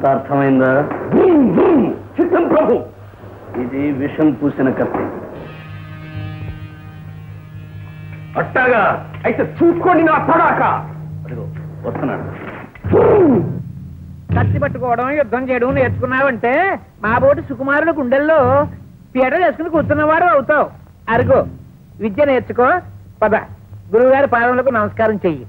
అంత అర్థమైందా? చిత్తం ప్రభు. ఇది విషం పూసిన కత్తి. అట్టాగా అయితే చూసుకోండి నా పడాక. వస్తున్నాడు కత్తి పట్టుకోవడం యుద్ధం చేయడం నేర్చుకున్నావంటే మా బోటి సుకుమారుడు గుండెల్లో పీట కూర్చున్న కూర్చున్నవాడు అవుతావు. అరుగు. విద్య నేర్చుకో. పద. గురువుగారి పాలనలకు నమస్కారం చెయ్యి.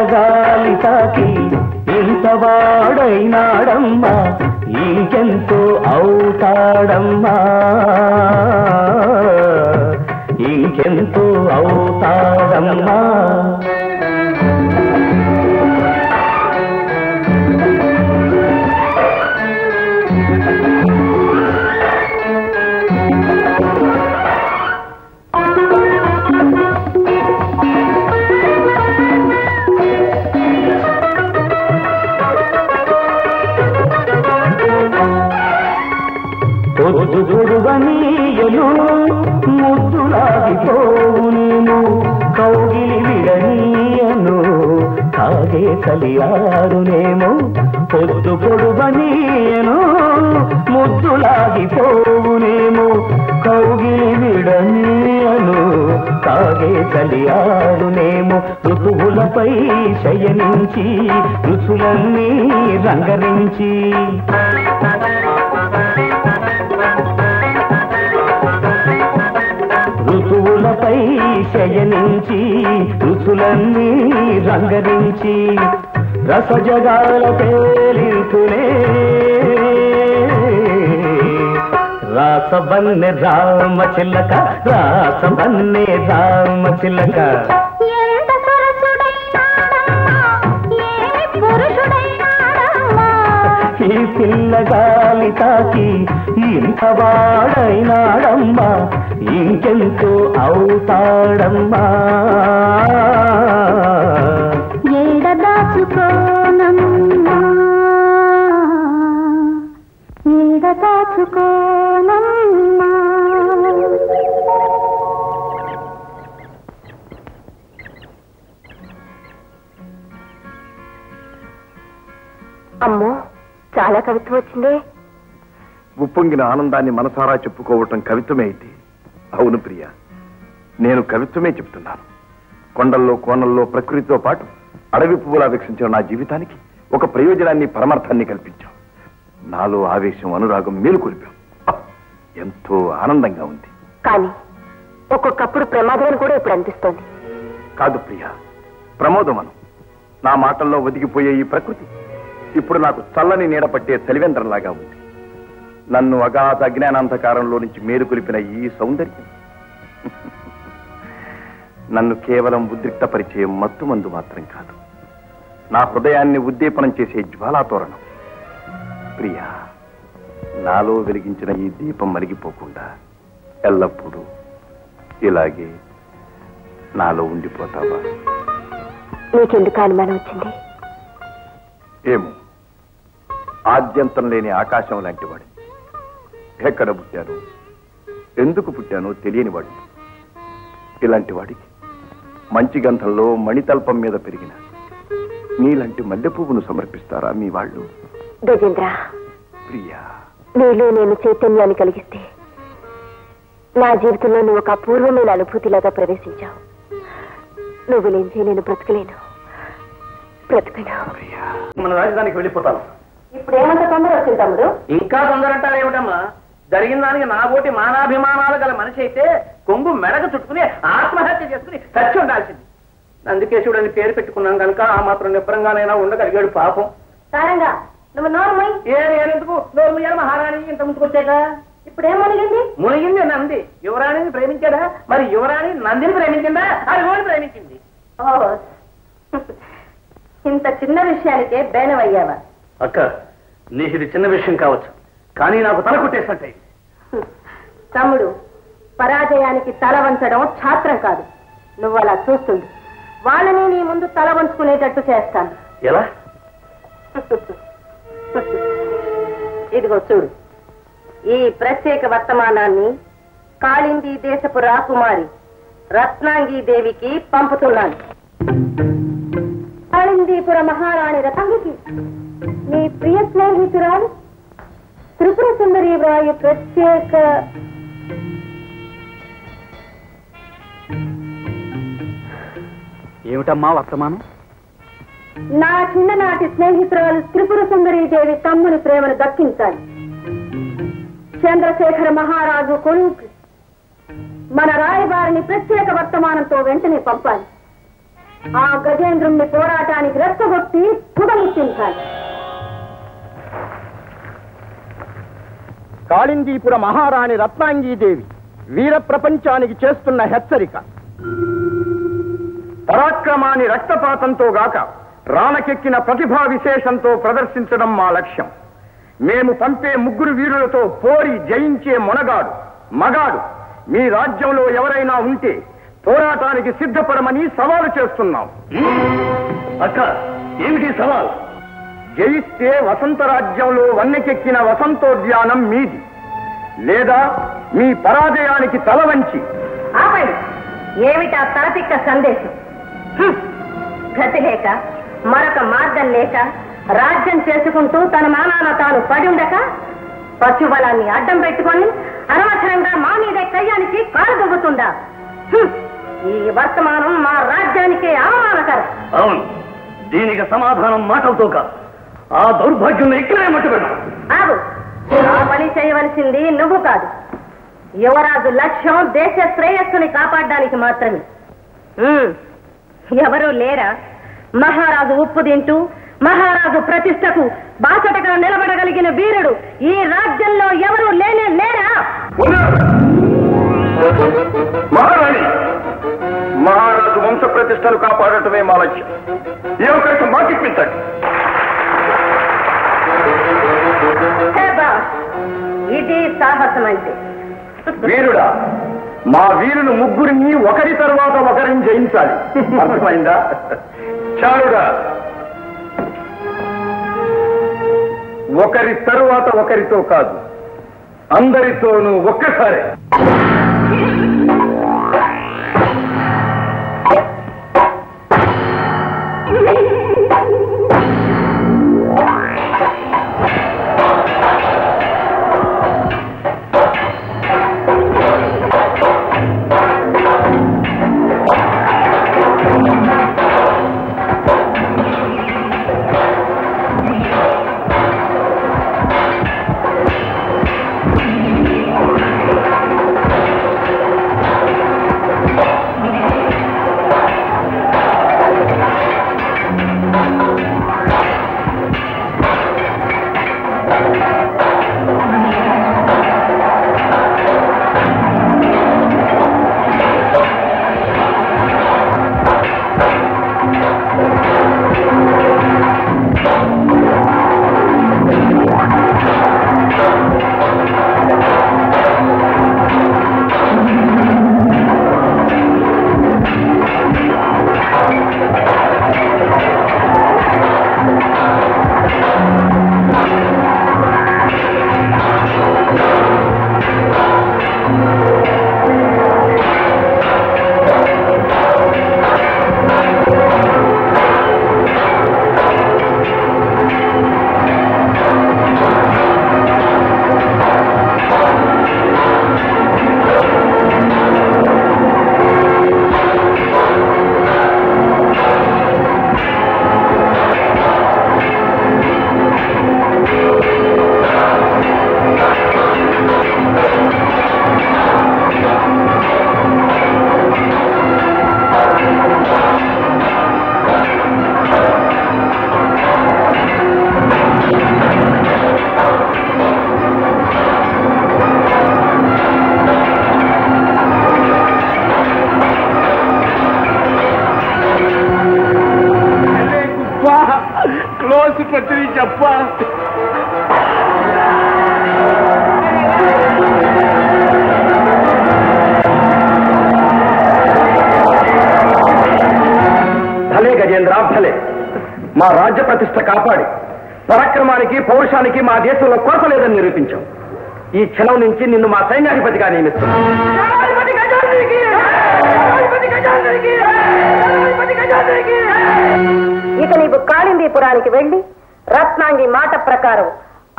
పిల్లగాలి తాకి ఇంత వాడైనాడమ్మా ఇంకెంతో అవుతాడమ్మా ఇంకెంతో అవుతాడమ్మా కలియారునేమో పొద్దు పొడువనీయను ముద్దులాగిపోవునేమో కౌగి విడనీయను కాగే కలియారునేమో ఋతువులపై శయనించి రుచులన్నీ రంగరించి. ఋతువులపై శయనించి రుచులన్నీ రంగరించి. రసజగాల పేలింతులే రాసబన్నె రామ చిల్లక రాసబన్నె రామ చిల్లక ఈ పిల్లగాలి తాకి ఇంత వాడైనాడమ్మా. ఇంకెంతో అవుతాడమ్మా. ఉప్పొంగిన ఆనందాన్ని మనసారా చెప్పుకోవటం కవిత్వమే అయితే అవును ప్రియ నేను కవిత్వమే చెప్తున్నాను. కొండల్లో కోనల్లో ప్రకృతితో పాటు అడవి పువ్వులా వీక్షించిన నా జీవితానికి ఒక ప్రయోజనాన్ని పరమార్థాన్ని కల్పించాం నాలో ఆవేశం అనురాగం మేలుకొలిపాం ఎంతో ఆనందంగా ఉంది. కానీ ఒక్కొక్కప్పుడు ప్రమాదం కూడా ఇప్పుడు అనిపిస్తోంది. కాదు ప్రియ ప్రమోదమను. నా మాటల్లో ఒదిగిపోయే ఈ ప్రకృతి ఇప్పుడు నాకు చల్లని నీడ పట్టే చలివేంద్రంలాగా ఉంది. నన్ను అగాధ అజ్ఞానాంధకారంలో నుంచి మేలుకొలిపిన ఈ సౌందర్యం. నన్ను కేవలం ఉద్రిక్తపరిచే మత్తు మందు మాత్రం కాదు. నా హృదయాన్ని ఉద్దీపనం చేసే జ్వాలాతోరణం. ప్రియా నాలో వెలిగించిన ఈ దీపం మరిగిపోకుండా ఎల్లప్పుడూ ఇలాగే నాలో ఉండిపోతావా? నీకెందుకు అనుమానం వచ్చింది? ఏమో ఆద్యంతం లేని ఆకాశం లాంటి వాడి ఎక్కడ పుట్టాను ఎందుకు పుట్టానో తెలియని వాడి. ఇలాంటి వాడికి మంచి గంధంలో మణితల్పం మీద పెరిగిన నీలాంటి మల్లె పువ్వును సమర్పిస్తారా మీ వాళ్ళు? గజేంద్ర ప్రియా. నీలో నేను చైతన్యాన్ని కలిగిస్తే నా జీవితంలో నువ్వు ఒక అపూర్వమైన అనుభూతిలాగా ప్రవేశించావు. నువ్వు లేనిచే నేను బ్రతకలేను. బ్రతకను. ప్రియా. మన రాజధానికి వెళ్ళిపోతాను. ఇప్పుడు ఏమంత తొందర వచ్చింది తమ్ముడు? ఇంకా తొందరంటారేమిటమ్మా? జరిగిన దానికి నా బోటి మానాభిమానాలు గల మనిషి అయితే కొంగు మెడకు చుట్టుకుని ఆత్మహత్య చేసుకుని చచ్చి ఉండాల్సింది. నందికేశుడు అని పేరు పెట్టుకున్నాం కనుక ఆ మాత్రం నిబ్బరంగానైనా ఉండగలిగాడు పాపం. సారంగా నువ్వు నోరు ఏ నేనెందుకు నోరు ముయ్యాలి మహారాణి ఇంత ముందుకొచ్చాక ఇప్పుడు ఏం మునిగింది? మునిగింది నంది. యువరాణిని ప్రేమించాడా? మరి యువరాణి నందిని ప్రేమించిందా? అది ఓడి ప్రేమించింది. ఇంత చిన్న విషయానికే బేనమయ్యావా అక్క నీకు ఇది చిన్న విషయం కావచ్చు. కానీ నాకు తల కొట్టేసినట్టే. తమ్ముడు పరాజయానికి తల వంచడం ఛాత్రం కాదు. నువ్వు అలా చూస్తుంది వాళ్ళని నీ ముందు తల వంచుకునేటట్టు చేస్తాను. ఎలా? ఇదిగో చూడు. ఈ ప్రత్యేక వర్తమానాన్ని కాళింది దేశపు రాకుమారి రత్నాంగి దేవికి పంపుతున్నాను. కాళిందీపుర మహారాణి రత్నాంగికి. మీ ప్రియ స్నేహితురాలు త్రిపుర సుందరి వ్రాయి ప్రత్యేక ఏమిటమ్మా వర్తమానం? నా చిన్ననాటి స్నేహితురాలు త్రిపుర సుందరీ దేవి తమ్ముని ప్రేమను దక్కించాలి. చంద్రశేఖర మహారాజు కొలువుకి మన రాయబారిని ప్రత్యేక వర్తమానంతో వెంటనే పంపాలి. ఆ గజేంద్రుణ్ణి పోరాటానికి రెచ్చగొట్టి తుదముట్టించాలి కాళిందీపుర మహారాణి రత్నాంగీదేవి వీర ప్రపంచానికి చేస్తున్న హెచ్చరిక. పరాక్రమాన్ని రక్తపాతంతో గాక రానకెక్కిన ప్రతిభా విశేషంతో ప్రదర్శించడం మా లక్ష్యం. మేము పంపే ముగ్గురు వీరులతో పోరి జయించే మొనగాడు మగాడు. మీ రాజ్యంలో ఎవరైనా ఉంటే పోరాటానికి సిద్ధపడమని సవాలు చేస్తున్నాం. అక్క ఏమిటి సవాల్? జయిస్తే వసంత రాజ్యంలో వన్నెకెక్కిన వసంతోద్యానం మీది. లేదా మీ పరాజయానికి తల వంచి. ఆపండి. ఏమిటా తలపిక్క సందేశం? హ్మ్. గతి లేక మరొక మార్గం లేక రాజ్యం చేసుకుంటూ తన మానాన తాను పడి ఉండక పశుబలాన్ని అడ్డం పెట్టుకొని అనవసరంగా మా మీదే కయ్యానికి కాలు దువ్వుతుందా. ఈ వర్తమానం మా రాజ్యానికే అవమానకరం. అవును దీనికి సమాధానం మాటలతో కాదు. ఆ దౌర్భాగ్యం ఇక్కడే ఆగు. ఆ పని చేయవలసింది నువ్వు కాదు. యువరాజు లక్ష్యం దేశ శ్రేయస్సుని కాపాడడానికి మాత్రమే. ఎవరూ లేరా? మహారాజు ఉప్పు తింటూ మహారాజు ప్రతిష్టకు బాసటగా నిలబడగలిగిన వీరుడు ఈ రాజ్యంలో ఎవరూ లేనే లేరా? మహారాణి మహారాజు వంశ ప్రతిష్టలు కాపాడటమే మా లక్ష్యం. ఈ అవకాశం మాకిప్పించండి. ఇది సాహసం అంటే వీరుడా మా వీరులు ముగ్గురిని ఒకరి తర్వాత ఒకరిని జయించాలి. అర్థమైందా? చారుడా ఒకరి తరువాత ఒకరితో కాదు అందరితోనూ ఒక్కసారి. ఈ క్షణం నుంచి నిన్ను మా సైన్యాధిపతిగా నియమిస్తున్నాను ఇక నీవు కాళిందీపురానికి వెళ్ళి రత్నాంగి మాట ప్రకారం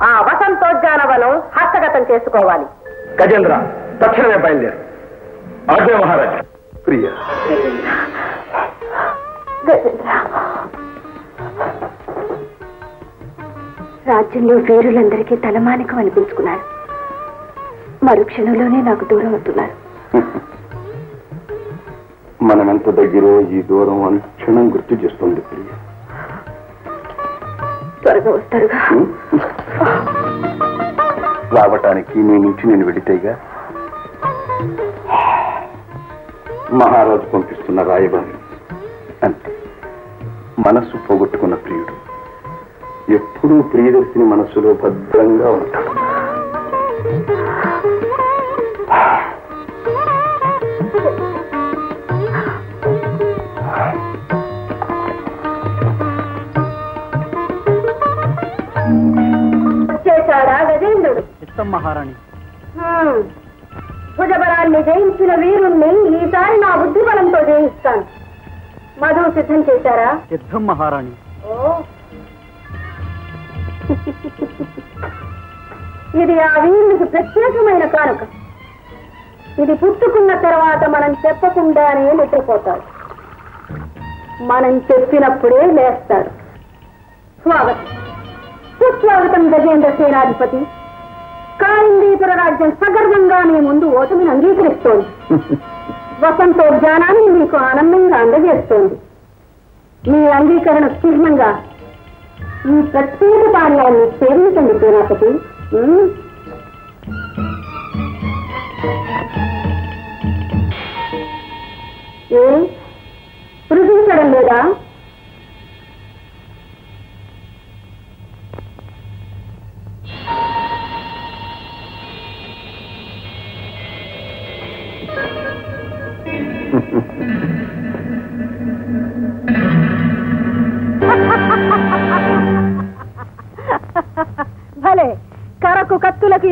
ఆ వసంతోద్యానవనం హస్తగతం చేసుకోవాలి. గజేంద్ర తక్షణమే బయలుదేరు. ఆజ్ఞ మహారాజా. ప్రియ. రాజ్యంలో వీరులందరికీ తలమానికం అనిపించుకున్నారు. మరుక్షణంలోనే నాకు దూరం అవుతున్నారు. మనమెంత దగ్గరో ఈ దూరం అనుక్షణం గుర్తు చేస్తుంది ప్రియ. త్వరగా వస్తారుగా. రావటానికి నీ నుంచి నేను వెళితేగా. మహారాజు పంపిస్తున్న రాయబారి అంతే. మనస్సు పోగొట్టుకున్న ప్రియుడు. ఎప్పుడూ ప్రియదర్శిని మనస్సులో భద్రంగా ఉంటాడు. చేశారా? సిద్ధం మహారాణి. ఇది ఆ వీరునికి ప్రత్యేకమైన కానుక. ఇది పుట్టుకున్న తర్వాత మనం చెప్పకుండానే నిద్రపోతాడు. మనం చెప్పినప్పుడే లేస్తాడు. స్వాగతం. సుస్వాగతం గజేంద్ర సేనాధిపతి. కాళిందీపుర రాజ్యం సగర్వంగా మీ ముందు ఓటమిని అంగీకరిస్తోంది. వసంతోద్యానాన్ని మీకు ఆనందంగా అందజేస్తోంది. మీ అంగీకరణ చిహ్నంగా ఈ ప్రత్యేక కార్యాన్ని చేరించండి సేనాపతి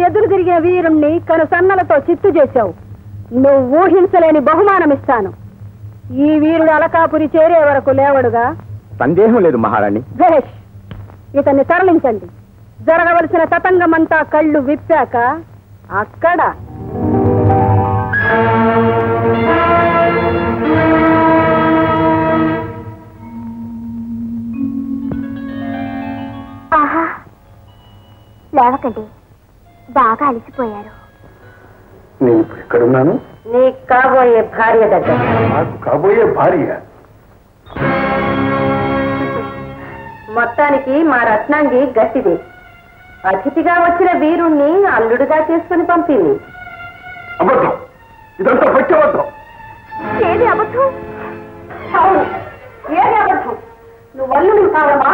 ఎదురు తిరిగిన వీరుణ్ణి కను సన్నలతో చిత్తు చేశావు. నువ్వు ఊహించలేని బహుమానం ఇస్తాను ఈ వీరుడు అలకాపురి చేరే వరకు లేవడుగా? సందేహం లేదు మహారాణి. భేష్ ఇతన్ని తరలించండి. జరగవలసిన తతంగమంతా కళ్ళు విప్పాక అక్కడ. లేవకండి. బాగా అలసిపోయారు. నేను ఇప్పుడు ఎక్కడున్నాను? నీ కాబోయే భార్య దగ్గర. నాకు కాబోయే భార్య? మొత్తానికి మా రత్నాంగి గట్టిది అతిథిగా వచ్చిన వీరుణ్ణి అల్లుడుగా చేసుకుని పంపింది అబద్ధం. ఇదంతా పట్టవద్దం ఏది అబద్ధం? అవును. ఏది అబద్ధం? నువ్వు అల్లుడు కావడమా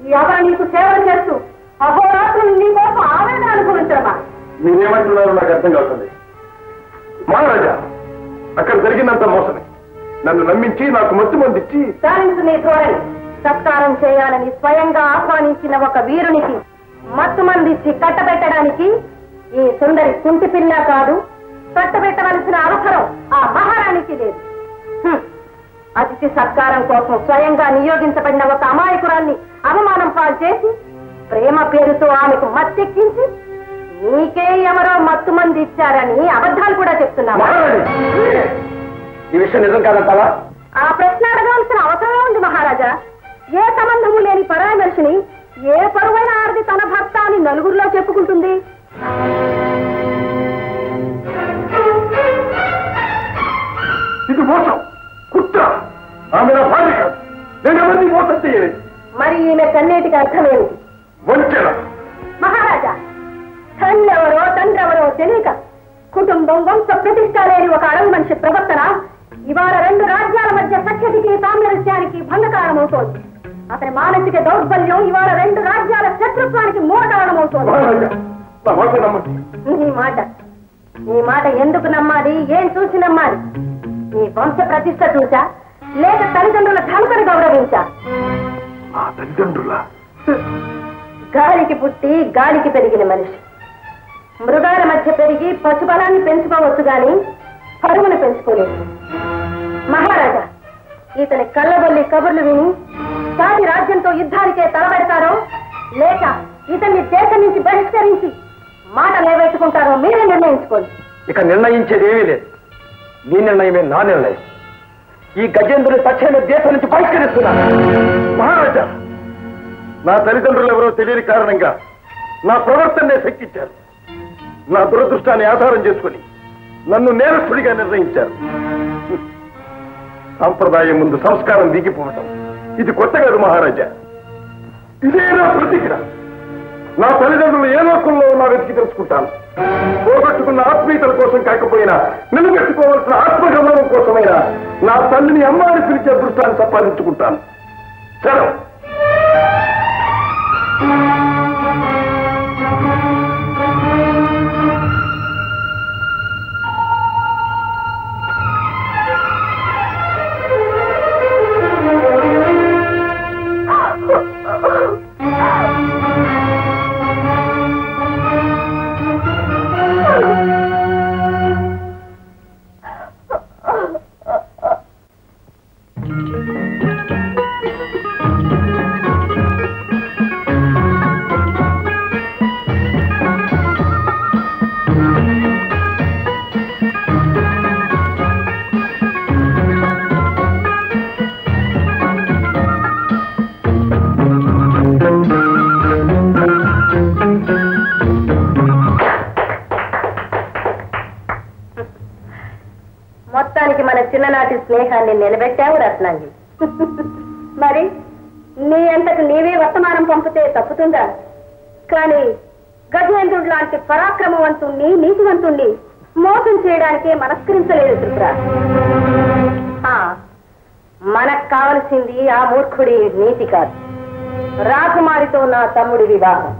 ఈ అవర నీకు సేవలు చేస్తూ అహోరాత్రులు నీ కోసం ఆవేదన అనుభవించడమా? మీరేమంటున్నారో నాకు అర్థం కావుతుంది మహారాజా అక్కడ జరిగినంత మోసమే. నన్ను నమ్మించి నాకు మత్తు మందిచ్చి సాధించు నీ ధోరణి. సత్కారం చేయాలని స్వయంగా ఆహ్వానించిన ఒక వీరునికి మత్తు మందిచ్చి కట్టబెట్టడానికి ఈ సుందరి కుంటి పిల్ల కాదు కట్టబెట్టవలసిన అవసరం ఆ మహారాణికి లేదు. అతిథి సత్కారం కోసం స్వయంగా నియోగించబడిన ఒక అమాయకురాన్ని అవమానం పాలు చేసి ప్రేమ పేరుతో ఆమెకు మత్తెక్కించి నీకే ఎవరో మత్తు మంది ఇచ్చారని అబద్ధాలు కూడా చెప్తున్నావా? ఈ విషయం నిజం కాదంటావా? ఆ ప్రశ్న అడగవలసిన అవసరమే ఉంది మహారాజా. ఏ సంబంధము లేని పరాయి మనిషిని ఏ పరువైన ఆడది తన భర్త అని నలుగురిలో చెప్పుకుంటుంది? ఇది మోసం. కుట్ర. ఆమె భార్య నేను ఎవరిని మోసం చేయలేదు మరి ఈమె కన్నీటికి అర్థమేమిటి మహారాజా తల్లెవరో తండ్రెవరో తెలియక కుటుంబం వంశ ప్రతిష్ట లేని ఒక అడవి మనిషి ప్రవర్తన ఇవాళ రెండు రాజ్యాల మధ్య సఖ్యతకి సామరస్యానికి భంగకారణమవుతోంది అతని మానసిక దౌర్బల్యం ఇవాళ రెండు రాజ్యాల శత్రుత్వానికి మూల కారణమవుతోంది. మహారాజా నా మాట నీ మాట ఎందుకు నమ్మాలి? ఏం చూసి నమ్మాలి? నీ వంశ ప్రతిష్ట చూసా లేక తల్లిదండ్రుల ఘనతను గౌరవించా? తల్లిదండ్రుల. గాలికి పుట్టి గాలికి పెరిగిన మనిషి. మృగాల మధ్య పెరిగి పశుబలాన్ని పెంచుకోవచ్చు గాని పరువును పెంచుకోలేదు. మహారాజా ఇతని కళ్ళబొల్లి కబుర్లు విని సాటి రాజ్యంతో యుద్ధానికే తలబెడతారో లేక ఇతన్ని దేశం నుంచి బహిష్కరించి మాట నిలబెట్టుకుంటారో మీరే నిర్ణయించుకోండి. ఇక నిర్ణయించేది ఏమీ లేదు. నీ నిర్ణయమే నా నిర్ణయం. ఈ గజేంద్రుని తక్షణమే దేశం నుంచి బహిష్కరిస్తున్నాను. మహారాజా! నా తల్లిదండ్రులు ఎవరో తెలియని కారణంగా నా ప్రవర్తనే శక్తించారు నా దురదృష్టాన్ని ఆధారం చేసుకుని నన్ను నేరస్తుడిగా నిర్ణయించారు. సాంప్రదాయం ముందు సంస్కారం దిగిపోవటం ఇది కొత్త కాదు మహారాజా. ఇదే నా ప్రతిజ్ఞ. నా తల్లిదండ్రులు ఏ లోకంలో ఉన్నా వెతికి తెలుసుకుంటాను. పోగొట్టుకున్న ఆత్మీయతల కోసం కాకపోయినా నిలబెట్టుకోవాల్సిన ఆత్మగౌరవం కోసమైనా నా తల్లిని అమ్మ పిలిచే దృష్టాన్ని సంపాదించుకుంటాను. సెలవు మొత్తానికి స్నేహాన్ని నిలబెట్టావు రత్నాంగి మరి నీ అంతకు నీవే వర్తమానం పంపితే తప్పుతుందా? కానీ గజేంద్రుడు లాంటి పరాక్రమవంతుణ్ణి నీతివంతుణ్ణి మోసం చేయడానికే మనస్కరించలేదు త్రిపుర. ఆ, మనకు కావలసింది ఆ మూర్ఖుడి నీతి కాదు. రాకుమారితో నా తమ్ముడి వివాహం.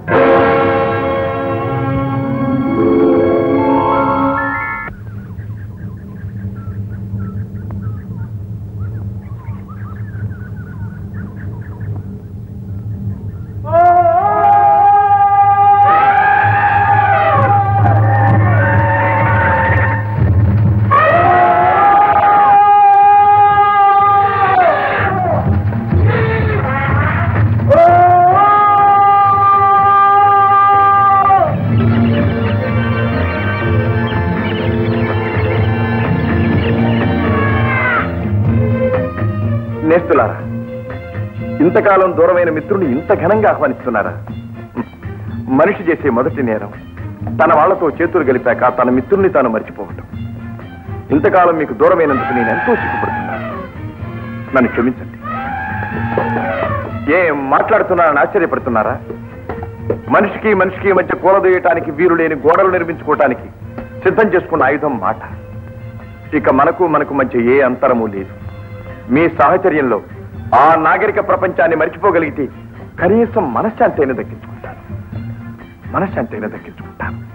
ఇంతకాలం దూరమైన మిత్రుని ఇంత ఘనంగా ఆహ్వానిస్తున్నారా? మనిషి చేసే మొదటి నేరం తన వాళ్ళతో చేతులు గలిపాక తన మిత్రుల్ని తాను మర్చిపోవటం. ఇంతకాలం మీకు దూరమైనందుకు నేను ఎంతో సిగ్గుపడుతున్నాను. నన్ను క్షమించండి. ఏం మాట్లాడుతున్నానని ఆశ్చర్యపడుతున్నారా? మనిషికి మనిషికి మధ్య కూలదోయటానికి వీరు లేని గోడలు నిర్మించుకోవటానికి సిద్ధం చేసుకున్న ఆయుధం మాట. ఇక మనకు మనకు మధ్య ఏ అంతరము లేదు. మీ సాహచర్యంలో ఆ నాగరిక ప్రపంచాన్ని మర్చిపోగలిగితే కనీసం మనశ్శాంతి అయినా దక్కించుకుంటాను. మనశ్శాంతి అయినా దక్కించుకుంటాను.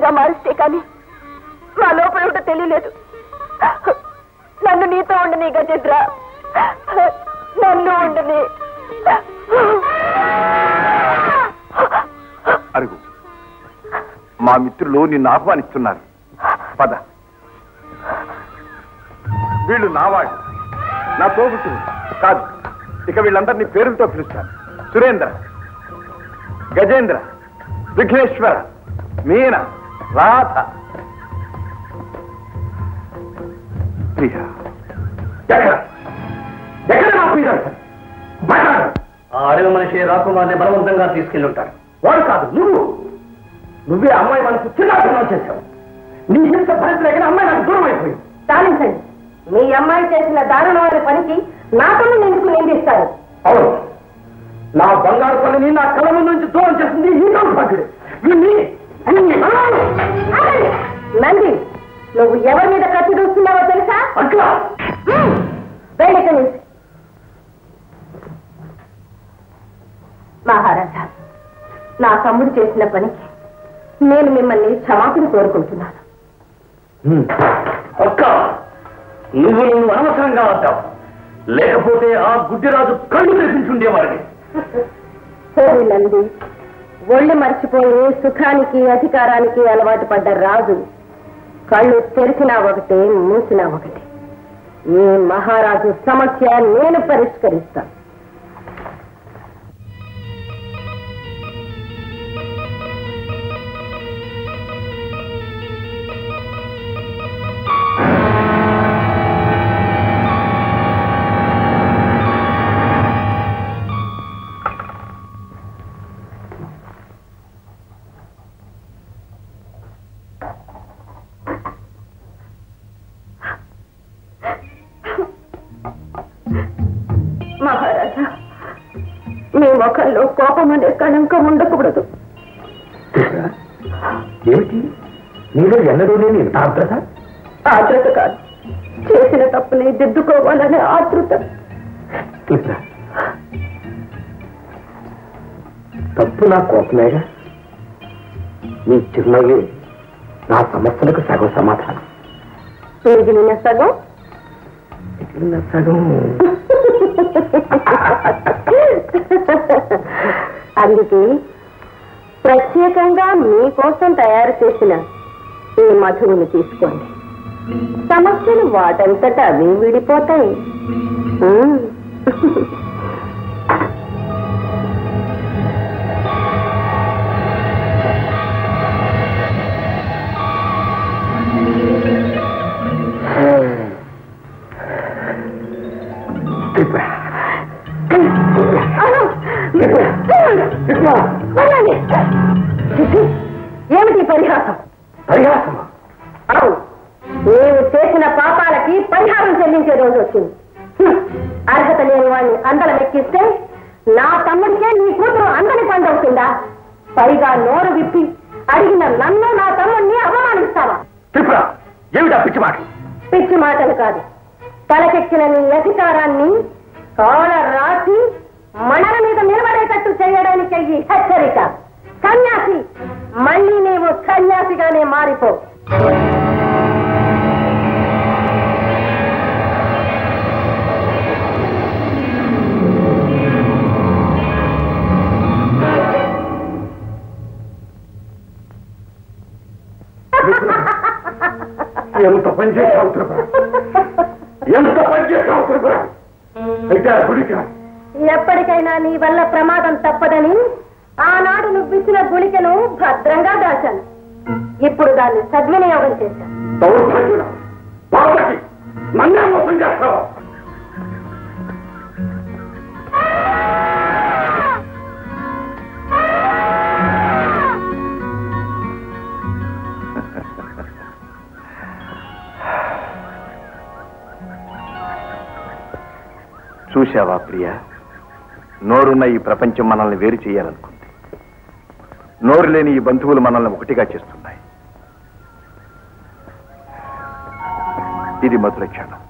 మనిషిగా మారిస్తే కానీ మా లోపల ఉంటే తెలియలేదు. నన్ను నీతో ఉండని గజేంద్ర నన్ను ఉండని. అరుగు. మా మిత్రులు నిన్ను ఆహ్వానిస్తున్నారు. పద. వీళ్ళు నావాడు నా తోబుతులు కాదు ఇక వీళ్ళందరినీ పేరులతో పిలుస్తాను. సురేంద్ర గజేంద్ర విఘ్నేశ్వర మీన. రాధ. ప్రియ. నా ఆ అడవి మనిషి రాకుమార్ని బలవంతంగా తీసుకెళ్ళి ఉంటాడు వాడు కాదు నువ్వు. నువ్వే అమ్మాయి మనసు చిన్నాభిన్నం చేశావు. నీ ఇంత భరించలేక అమ్మాయి నాకు దూరం అయిపోయింది. చాలించండి మీ అమ్మాయి చేసిన దారుణమైన పనికి నాకన్నా ఎందుకు నిందిస్తారు అవును. నా బంగారు పనిని నా కళ్ళ ముందు నుంచి దూరం చేసింది ఈ అనాలి. ఆగండి. నంది నువ్వు ఎవరి మీద కత్తి దూస్తున్నావో తెలుసా అట్లా. వెళ్ళి. మహారాజా నా తమ్ముడు చేసిన పనికి నేను మిమ్మల్ని క్షమాపణ కోరుకుంటున్నాను. అక్క నువ్వు నువ్వు అనవసరంగా వద్దావు లేకపోతే ఆ గుడ్డిరాజు కళ్ళు తెప్పించుండేవాడిని సరే నంది ఒళ్ళు మర్చిపోయి సుఖానికి అధికారానికి అలవాటు పడ్డ రాజు. కళ్ళు తెరిచినా ఒకటే మూసినా ఒకటే. ఏ మహారాజు సమస్య నేను పరిష్కరిస్తాను. నా కోపమేగా? నీ చిరునవ్వే నా సమస్యలకు సగం సమాధానం. మిగిలిన సగం? మిగిలిన సగం. అందుకే ప్రత్యేకంగా మీకోసం తయారు చేసిన ఈ మధువుని తీసుకోండి. సమస్యలు వాటంతట అవి విడిపోతాయి. బంధువులు మనల్ని ఒకటిగా చేస్తున్నాయి. ఇది మధుర క్షణం.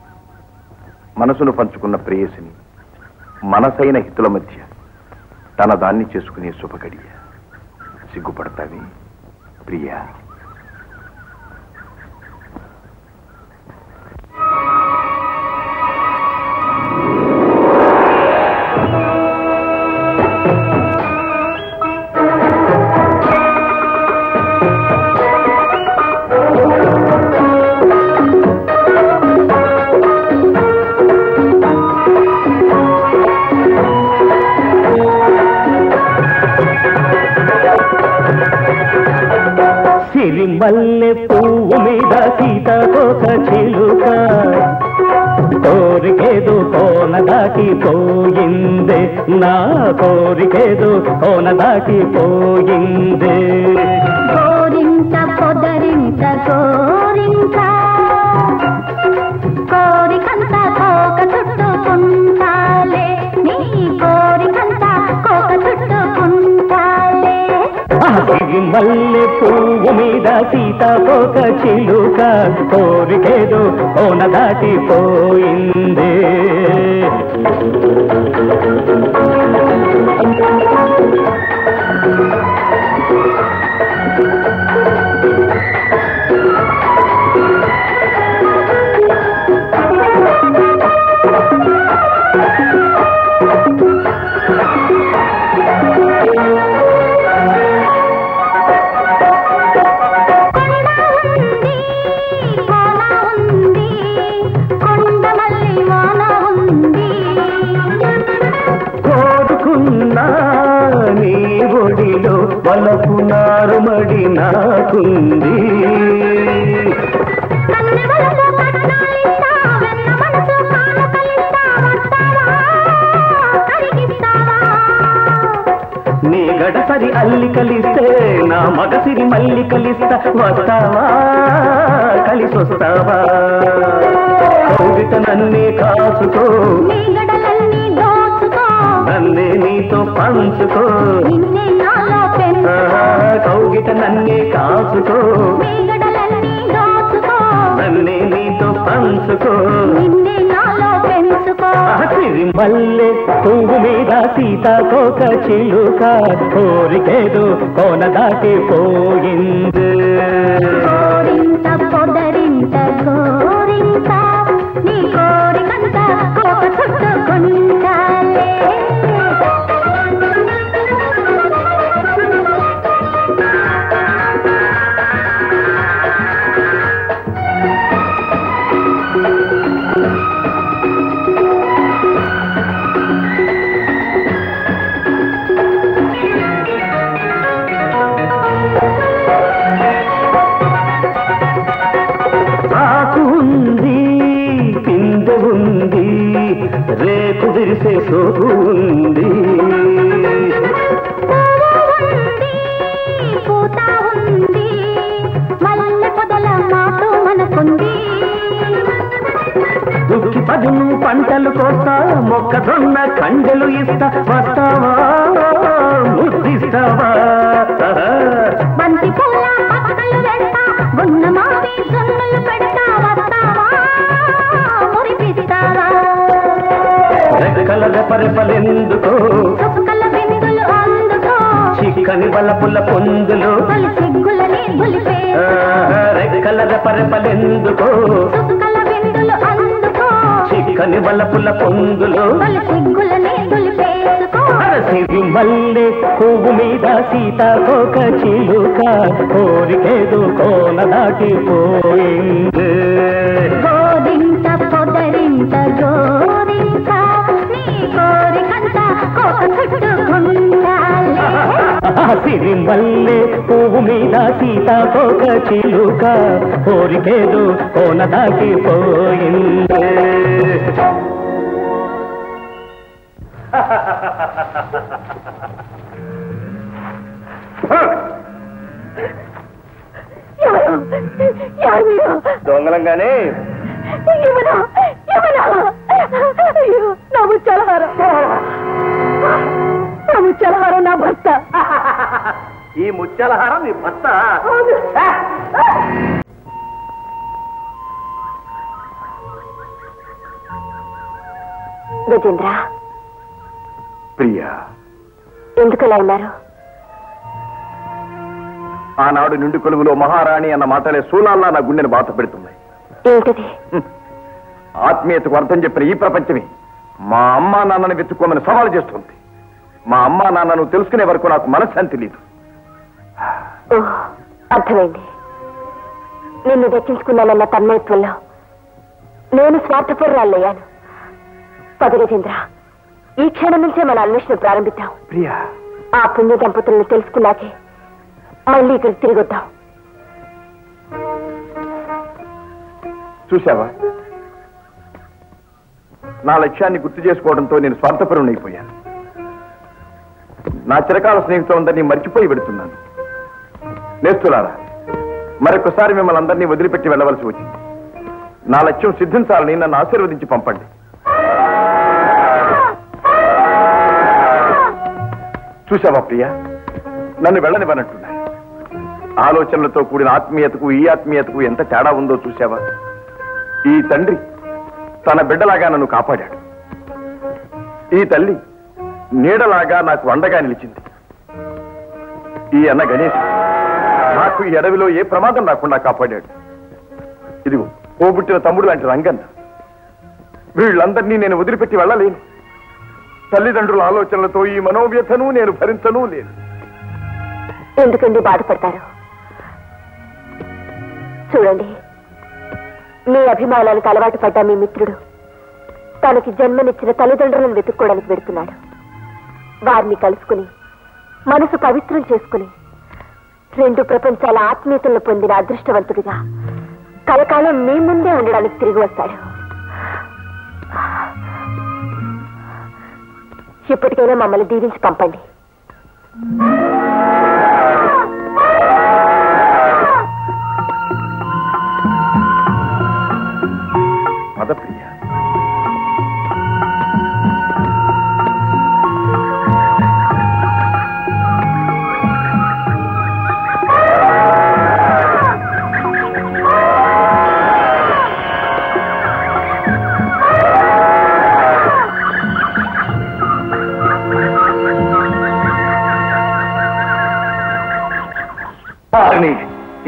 మనసును పంచుకున్న ప్రేయసిని మనసైన హితుల మధ్య తన దాన్ని చేసుకునే శుభగడియ సిగ్గుపడతావి ప్రియా? మల్లె పువ్వు మీద సీతకొక చిలుక. కోరికేదో కోన దాటి పోయిందే. నా కోరికేదో కోన దాటి పోయిందే. కోరింత పొదరింట గోరింక సిరి మల్లె పువ్వు మీద సీతాకోక చిలుక కోరికేదో కోన దాటిపోయిందే you. నీ గడసరి అల్లికలిస్తే నా మగసిరి మల్లికలిస్తా వస్తావా? కలిసొస్తావా? కౌగిట నన్నే దోచుకో నన్నే నీతో పంచుకో. కౌగిట నన్నే దోచుకో నన్నే నీతో పంచుకో. నిన్నే నాలో పెంచుకో. సిరి మల్లె పువ్వు మీద సీతాకోక చిలుక కోరికేదో కోన దాటిపోయింది కోరింత పొదరింత గోరింత నీ కోరికంత కోక చేసే విరిసే సోపు ఉంది. ఉంది పూత ఉంది దుక్కి పదును పంటలు కోస్తా మొక్కజొన్న కండెలు ఇస్తా వస్తావా ముద్దిస్తావా? బంతి పూల పక్కలు వెళ్తా గున్న మావి జొన్నలు పెడతా. రెక్కల రెపరెపలెందుకో చిక్కని బలపుల పొందులు. రెక్కల రెపరెపలెందుకో చిక్కని బలపుల పొందులు. అరసిరి మల్లె పువ్వు మీద సీతాకోక చిలుక కోరికేదో కోన దాటిపోయింది సిరి మల్లె పువ్వు మీద సీతాకోక చిలుక. కోరికేదో కోన మీరు? దొంగలంగానే? ఏమన్నా? ఏమన్నా? అయ్యో నా ముచ్చలహారం నా ముచ్చలహారం భర్త. ఈ ముత్యాలహారం నీ భర్త. అవును. గజేంద్ర ప్రియా. ఎందుకు అలా ఉన్నారు? ఆనాడు నిండు కొలువులో మహారాణి అన్న మాటలే శూలాల్లా నా గుండెని బాధ పెడుతున్నాయి. ఏంటిది. ఆత్మీయతకు అర్థం చెప్పిన ఈ ప్రపంచమే మా అమ్మా నాన్నని వెతుక్కోమని సవాలు చేస్తుంది. మా అమ్మా నాన్నను తెలుసుకునే వరకు నాకు మనశ్శాంతి లేదు. అర్థమైంది. నిన్ను దక్కించుకున్నానన్న తన్మయత్వంలో నేను స్వార్థపరురాలయ్యాను. పద గజేంద్ర ఈ క్షణం నుంచే మన అన్వేషణ ప్రారంభిద్దాం. ప్రియా. ఆ పుణ్య దంపతులను తెలుసుకున్నాకే మళ్ళీ ఇక్కడికి తిరిగి వద్దాం చూసావా నా లక్ష్యాన్ని గుర్తు చేసుకోవడంతో నేను స్వార్థపరుణైపోయాను నా చిరకాల స్నేహితులందరినీ మర్చిపోయి పెడుతున్నాను. నేస్తులారా మరొకసారి మిమ్మల్ని అందరినీ వదిలిపెట్టి వెళ్ళవలసి వచ్చింది. నా లక్ష్యం సిద్ధించాలని నన్ను ఆశీర్వదించి పంపండి. చూసావా ప్రియ? నన్ను వెళ్ళనివ్వనట్టున్నాయి. ఆలోచనలతో కూడిన ఆత్మీయతకు ఈ ఆత్మీయతకు ఎంత తేడా ఉందో చూసావా ఈ తండ్రి తన బిడ్డలాగా నన్ను కాపాడాడు. ఈ తల్లి నీడలాగా నాకు అండగా నిలిచింది. ఈ అన్న గణేష్ నాకు ఈ అడవిలో ఏ ప్రమాదం రాకుండా కాపాడాడు. ఇదిగో పోబుట్టిన తమ్ముడు లాంటి రంగన్న. వీళ్ళందరినీ నేను వదిలిపెట్టి వెళ్ళలేను. తల్లిదండ్రుల ఆలోచనలతో ఈ మనోవ్యతను నేను భరించను లేదు ఎందుకండి బాధపడతారు? చూడండి మీ అభిమానాలకు అలవాటు పడ్డ మీ మిత్రుడు తనకి జన్మనిచ్చిన తల్లిదండ్రులను వెతుక్కోవడానికి పెడుతున్నాడు వారిని కలుసుకుని మనసు పవిత్రం చేసుకుని రెండు ప్రపంచాల ఆత్మీయతలను పొందిన అదృష్టవంతుడిగా కలకాలం మీ ముందే ఉండడానికి తిరిగి వస్తాడు. ఇప్పటికైనా మమ్మల్ని దీవించి పంపండి.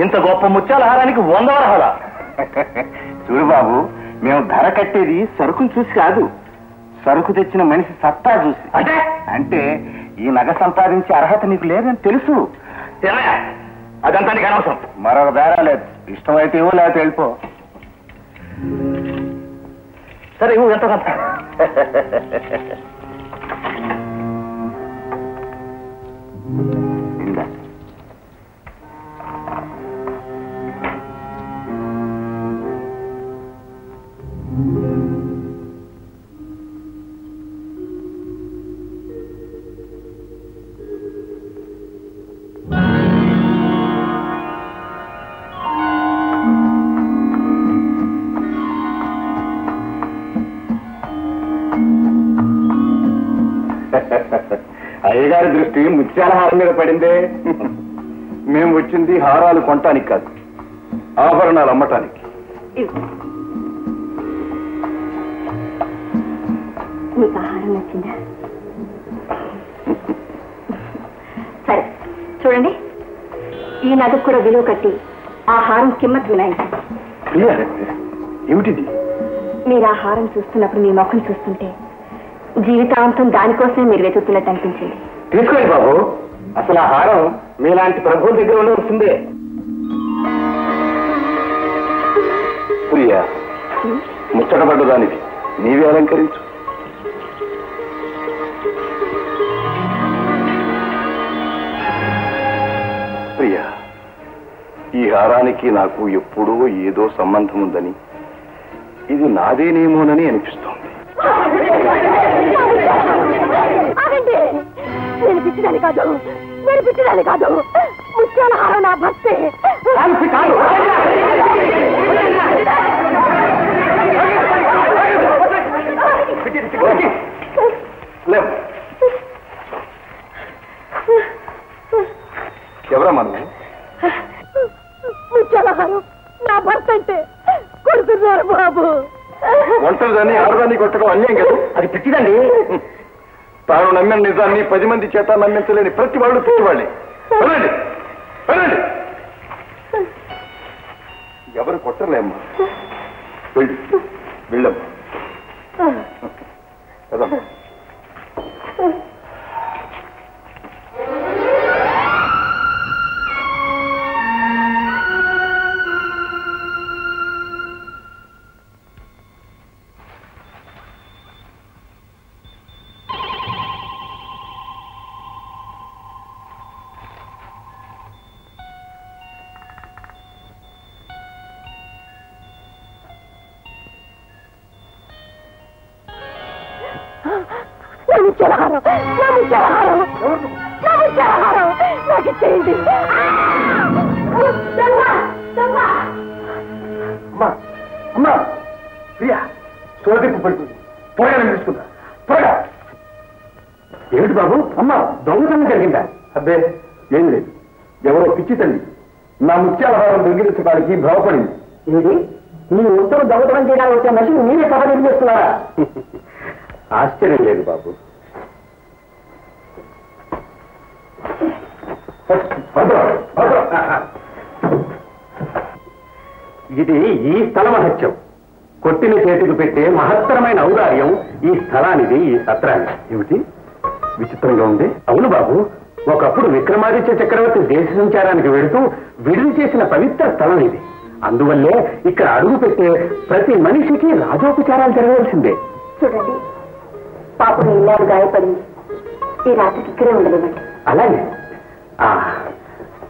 ఇంత గొప్ప ముత్యాల హారానికి వంద వరహాలా చూడు బాబు మేము ధర కట్టేది సరుకును చూసి కాదు. సరుకు తెచ్చిన మనిషి సత్తా చూసి. అంటే? అంటే ఈ నగ సంపాదించే అర్హత నీకు లేదని తెలుసు. అదంతా నీకు అనవసరం. మరొక బేరా లేదు. ఇష్టమైతే ఇవ్వు లేకపోతే వెళ్ళిపో. సరే ఇవ్వు ఎంత కొంత ఇందా అయ్యగారి దృష్టి ముత్యాల హారం మీద పడిందే. మేము వచ్చింది హారాలు కొనటానికి కాదు ఆభరణాలు అమ్మటానికి. సరే చూడండి. ఈ నగకు కూడా విలువ కట్టి ఆ హారం కిమ్మత్ ప్రియా ఏమిటిది? మీరు ఆ హారం చూస్తున్నప్పుడు మీ ముఖం చూస్తుంటే జీవితాంతం దానికోసమే మీరు వెతుకుతున్నట్టు అనిపించింది. తీసుకోండి బాబు. అసలు ఆ హారం మీలాంటి ప్రభువు దగ్గర ఉండవలసిందే. ప్రియా ముచ్చటపడ్డదానివి నీవే అలంకరించు. ప్రియా ఈ హారానికి నాకు ఎప్పుడూ ఏదో సంబంధం ఉందని ఇది నాదేనేమోనని అనిపిస్తోంది. నేను పిచ్చిదాన్ని కాదు. నేను పిచ్చిదాన్ని కాదు. ముత్యాల హారం నా భర్తే. లేవు. ఎవరమ్మా నువ్వు? ముత్యాల హారం నా భర్త అంటే కొడుతున్నారు బాబు. ఒంటరిదాన్ని ఆడదాన్ని కొట్టడం అన్యాయం కదా. అది పిచ్చిదండి. తాను నమ్మిన నిజాన్ని పది మంది చేత నమ్మించలేని ప్రతి వాళ్ళు వెళ్ళండి వెళ్ళండి ఎవరు కొట్టలేమ్మా వెళ్ళి. వెళ్ళమ్మా. కదమ్మా దొంగిలించడానికి భ్రమపడింది ఏది? నీ ఉత్తరం దొంగతనం చేయడానికి వచ్చే మనిషిని మీరే కథ నిర్మిస్తున్నారా ఆశ్చర్యం లేదు బాబు. ఇది ఈ స్థల మహత్యం. కొట్టిన చేతికి పెట్టే మహత్తరమైన ఔదార్యం ఈ స్థలానిది ఈ సత్రానికి ఏమిటి? విచిత్రంగా ఉంది. అవును బాబు. ఒకప్పుడు విక్రమాదిత్య చక్రవర్తి దేశ సంచారానికి వెళుతూ విడుదల చేసిన పవిత్ర స్థలం ఇది. అందువల్లే ఇక్కడ అడుగు పెట్టే ప్రతి మనిషికి రాజోపచారాలు జరగవలసిందే. చూడండి పాపం ఇల్లాలు గాయపడింది ఈ రాత్రికి ఇక్కడే ఉండలేమండి అలాగే.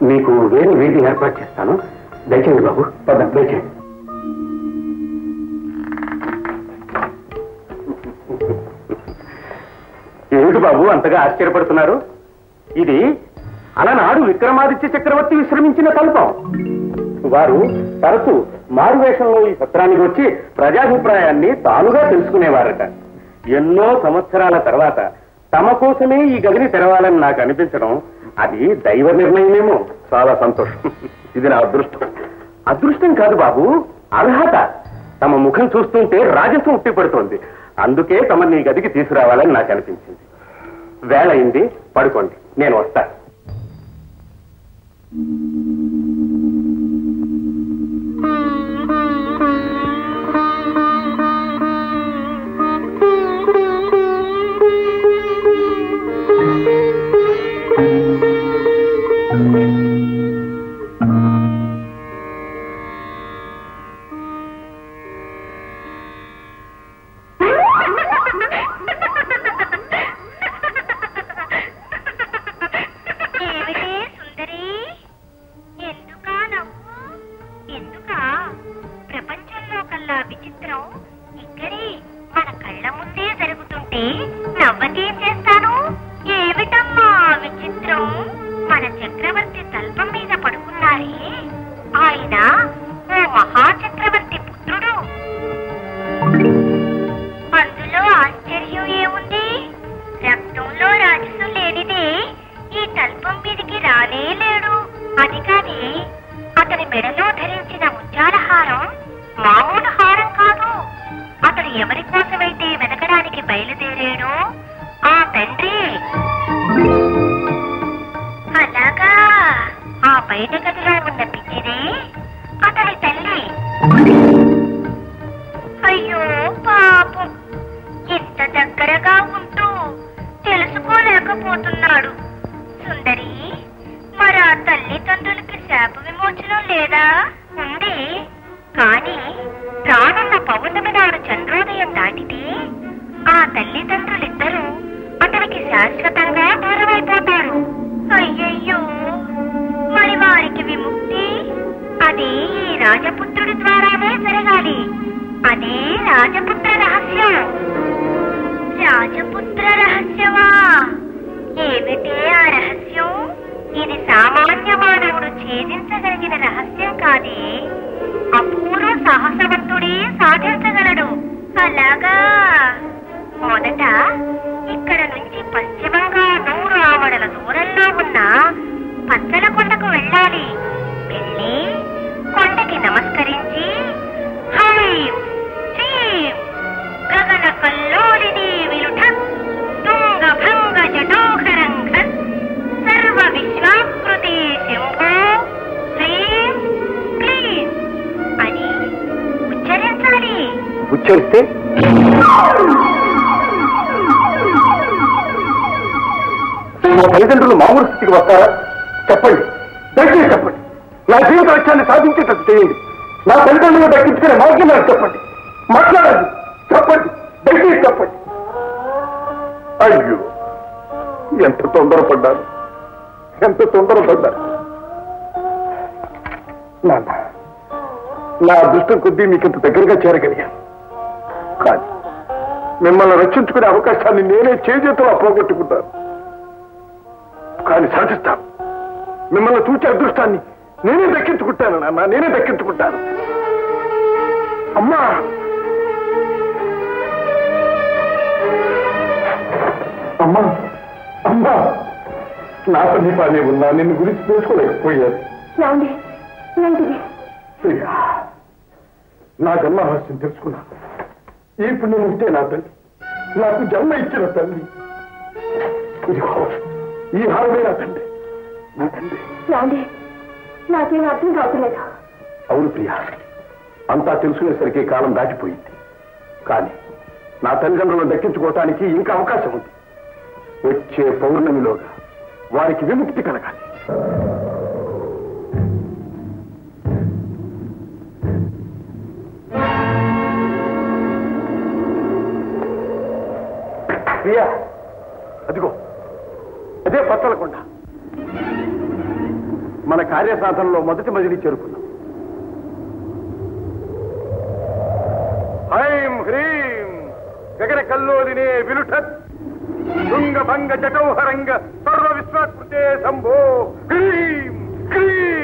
మీకు వేరే వీధి ఏర్పాటు చేస్తాను. దయచేయండి బాబు. పద దయచేయండి ఏమిటి బాబు అంతగా ఆశ్చర్యపడుతున్నారు? ఇది అలనాడు విక్రమాదిత్య చక్రవర్తి విశ్రమించిన తల్పం. వారు తరచు మారువేషంలో ఈ సత్రానికి వచ్చి ప్రజాభిప్రాయాన్ని తానుగా తెలుసుకునేవారట. ఎన్నో సంవత్సరాల తర్వాత తమ కోసమే ఈ గదిని తెరవాలని నాకు అనిపించడం అది దైవ నిర్ణయమేమో. చాలా సంతోషం. ఇది నా అదృష్టం. అదృష్టం కాదు బాబు అర్హత. తమ ముఖం చూస్తుంటే రాజసం ఉట్టిపడుతోంది. అందుకే తమని ఈ గదికి తీసుకురావాలని నాకు అనిపించింది. వేళ అయింది పడుకోండి. నేను వస్తాను కొద్దీ మీకు ఇంత దగ్గరగా చేరగలిగాను కానీ మిమ్మల్ని రక్షించుకునే అవకాశాన్ని నేనే చేజేతలో పోగొట్టుకుంటాను. కానీ సాధిస్తాను. మిమ్మల్ని చూచే అదృష్టాన్ని నేనే దక్కించుకుంటాను నాన్న నేనే దక్కించుకుంటాను. అమ్మా! అమ్మా! అమ్మా! నా సమీపానే ఉన్నా నిన్ను గురించి తెలుసుకోలేకపోయాను. జన్మరహస్యం తెలుసుకున్నాను ఇప్పుడు నేను ఉంటే నా తల్లి నాకు జన్మ ఇచ్చిన తల్లి. ఈ హారమే నా తండ్రి నా తండ్రి. నాకేం అర్థం కావట్లేదు. అవును ప్రియా అంతా తెలుసుకునేసరికి కాలం దాటిపోయింది. కానీ నా తల్లిదండ్రులను దక్కించుకోవటానికి ఇంకా అవకాశం ఉంది. వచ్చే పౌర్ణమిలోగా వారికి విముక్తి కలగాలి. ప్రియా అదిగో అదే పచ్చలకొండ మన కార్యసాధనలో మొదటి మజిలీ చేరుకున్నాం. హైం హ్రీం గగన కల్లోలినే విలుఠత్ శృంగ భంగ జటౌహరంగ సర్వ విశ్వాకృతే శంభో హ్రీం హ్రీం.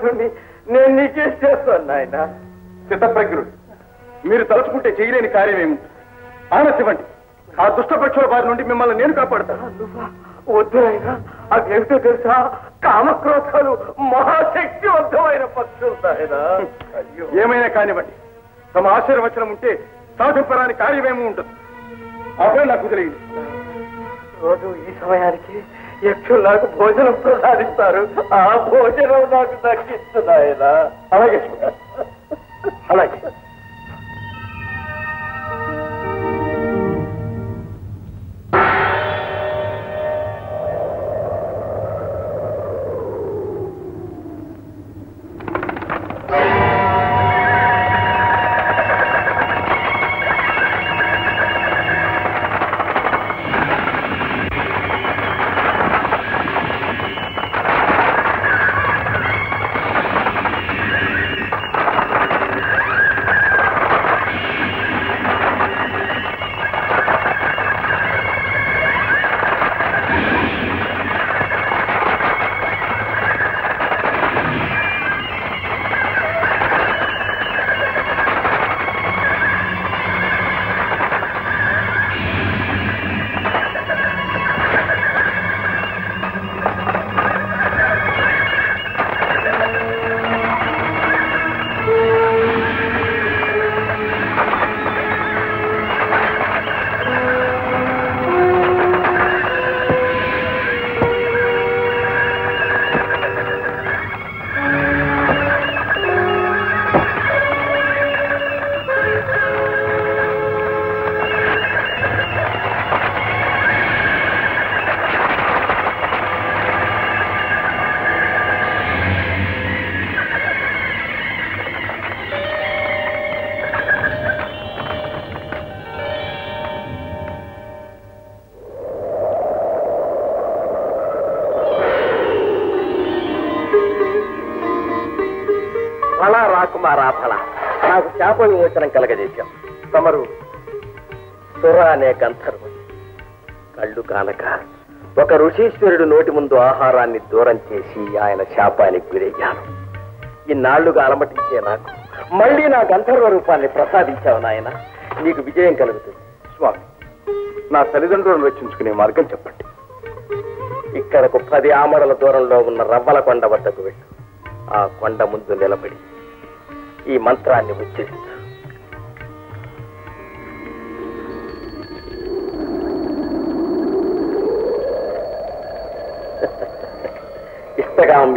అసమర్థుణ్ణి నేను నీకే చేస్తాను నాయన. చిత్తప్రజ్ఞుడు మీరు తలుచుకుంటే చేయలేని కార్యం ఏముంది ఆనసివ్వండి ఆ దుష్టపక్షుల బారి నుండి మిమ్మల్ని నేను కాపాడుతాను. వద్దు ఆయన అదేమిటో తెలుసా? కామక్రోధాలు మహాశక్తివంతమైన పక్షులు ఏమైనా కానివ్వండి. తమ ఆశీర్వచనం ఉంటే సాధింపరాని కార్యమేమీ ఉండదు అప్పుడే నాకు తెలియదు. రోజు ఈ సమయానికి యక్షులు నాకు భోజనం ప్రసాదిస్తారు. ఆ భోజనం నాకు దక్కిస్తున్నాయన అలాగే అలాగే. విమోచనం కలగజేశాం. తమరు సుర అనే గంధర్వుడు కళ్ళు కానక ఒక ఋషీశ్వరుడు నోటి ముందు ఆహారాన్ని దూరం చేసి ఆయన శాపానికి గురయ్యాను. ఇన్నాళ్ళుగా అలమటించే నాకు మళ్ళీ నా గంధర్వ రూపాన్ని ప్రసాదించావు నాయన. నీకు విజయం కలుగుతుంది. స్వామి నా తల్లిదండ్రులను రక్షించుకునే మార్గం చెప్పండి. ఇక్కడకు పది ఆమడల దూరంలో ఉన్న రవ్వల కొండ వద్దకు వెళ్ళు. ఆ కొండ ముందు నిలబడి ఈ మంత్రాన్ని ఉచ్చరించు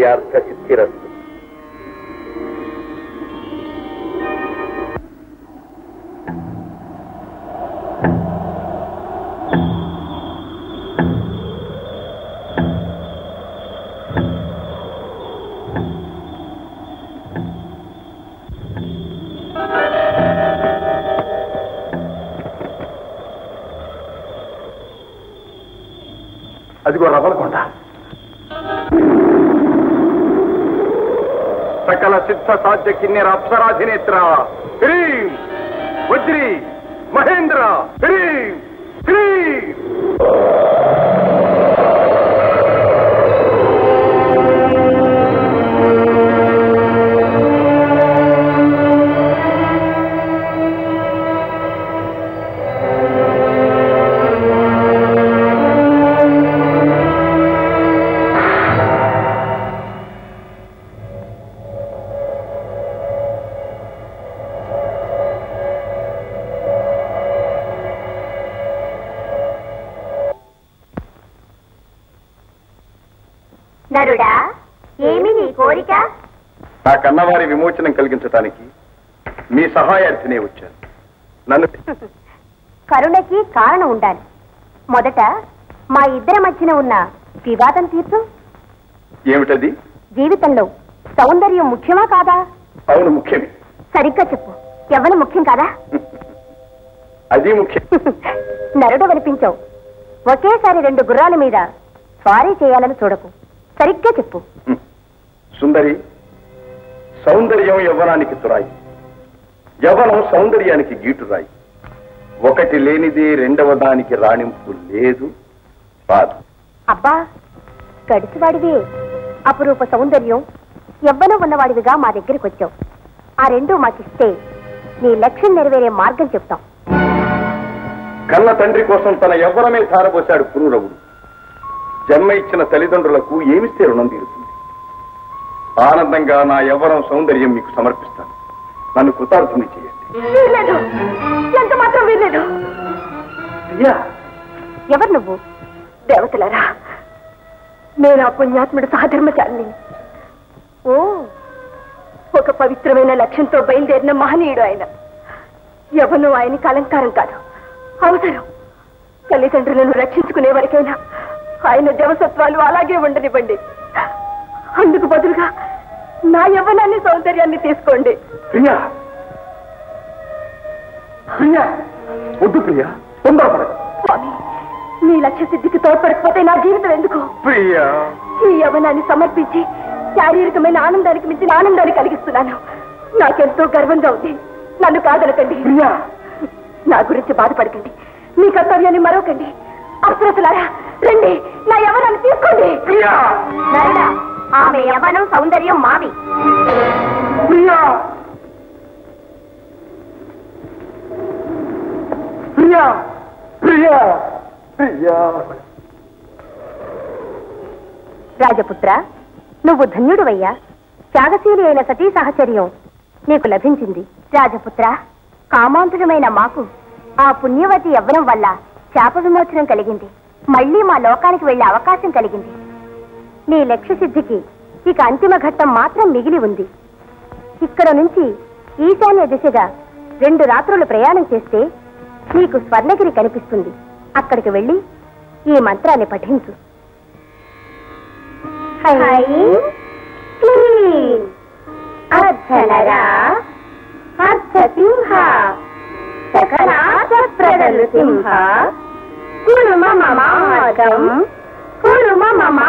ఇష్టగామ్యార్థ సిద్ధిరస్తు అదిగో రవ్వలకొండ सिद्धसाध्य किन्नर अप्सराधिने वज्री महेंद्र हिरी। విమోచనం కలిగించడానికి మీ సహాయార్థినే వచ్చాను. నన్ను కరుణకి కారణం ఉండాలి. మొదట మా ఇద్దరి మధ్యన ఉన్న వివాదం తీర్చు. ఏమిటది? జీవితంలో సౌందర్యం ముఖ్యమా కాదా? అవును ముఖ్యమే. సరిగ్గా చెప్పు. ఎవరు ముఖ్యం కాదా? అది ముఖ్యం. నరుడు వినిపించవు. ఒకేసారి రెండు గుర్రాల మీద స్వారీ చేయాలని చూడకు. సరిగ్గా చెప్పు. సుందరి సౌందర్యం యవ్వనానికి తురాయి. యవ్వనం సౌందర్యానికి గీటురాయి. ఒకటి లేనిదే రెండవ దానికి రాణింపు లేదు రాదు అబ్బా గడిచివాడివే. అపురూప సౌందర్యం ఎవ్వనూ ఉన్నవాడివిగా మా దగ్గరికి వచ్చావు. ఆ రెండు మాకిస్తే నీ లక్ష్యం నెరవేరే మార్గం చెప్తాం. కన్న తండ్రి కోసం తన యవ్వనమే ధారపోశాడు పురూరవుడు. జన్మ ఇచ్చిన తల్లిదండ్రులకు ఏమిస్తే రుణం తీరుతుంది ఆనందంగా నా యవ్వనం సౌందర్యం మీకు సమర్పిస్తాను. నన్ను కృతార్థుని చేయండి. ఎంత మాత్రం ఎవరు నువ్వు? దేవతలారా. నేను ఆ పుణ్యాత్ముడు సహధర్మచారిని ఓ ఒక పవిత్రమైన లక్ష్యంతో బయలుదేరిన మహనీయుడు ఆయన. ఎవను ఆయనకి అలంకారం కాదు. అవసరం. తల్లిదండ్రులను రక్షించుకునే వరకైనా ఆయన జవసత్వాలు అలాగే ఉండనివ్వండి. అందుకు బదులుగా నా యవ్వనాన్ని సౌందర్యాన్ని తీసుకోండి. ప్రియా. ప్రియా. వద్దు ప్రియా. తొందరపడదు స్వామి మీ లక్ష్య సిద్ధికి తోడ్పడకపోతే నా జీవితం ఎందుకు? ప్రియా. ఈ యవనాన్ని సమర్పించి శారీరకమైన ఆనందానికి మించిన ఆనందాన్ని కలిగిస్తున్నాను. నాకెంతో గర్వంగా ఉంది. నన్ను కాదనకండి. నా గురించి బాధపడకండి. మీ కర్తవ్యాన్ని మరొకండి అప్సరసులారా రండి. నా యవనాన్ని తీసుకోండి. నరుడా, ఆమె యవ్వనం సౌందర్యం మావి ప్రియా. ప్రియా. ప్రియా. ప్రియా. రాజపుత్ర నువ్వు ధన్యుడువయ్యా. త్యాగశీలి అయిన సతీ సహచర్యం నీకు లభించింది. రాజపుత్ర కామాంతుడమైన మాకు ఆ పుణ్యవతి ఎవ్వడం వల్ల శాప విమోచనం కలిగింది. మళ్ళీ మా లోకానికి వెళ్ళే అవకాశం కలిగింది. నీ లక్ష్య సిద్ధికి ఇక అంతిమ ఘట్టం మాత్రం మిగిలి ఉంది. ఇక్కడ నుంచి ఈశాన్య దిశగా రెండు రాత్రులు ప్రయాణం చేస్తే నీకు స్వర్ణగిరి కనిపిస్తుంది. అక్కడికి వెళ్ళి ఈ మంత్రాన్ని పఠించు. అర్ధనరా అర్ధసింహ సకలాశప్రదలు సింహ. కురు మార్గం మార్గం కురు మమ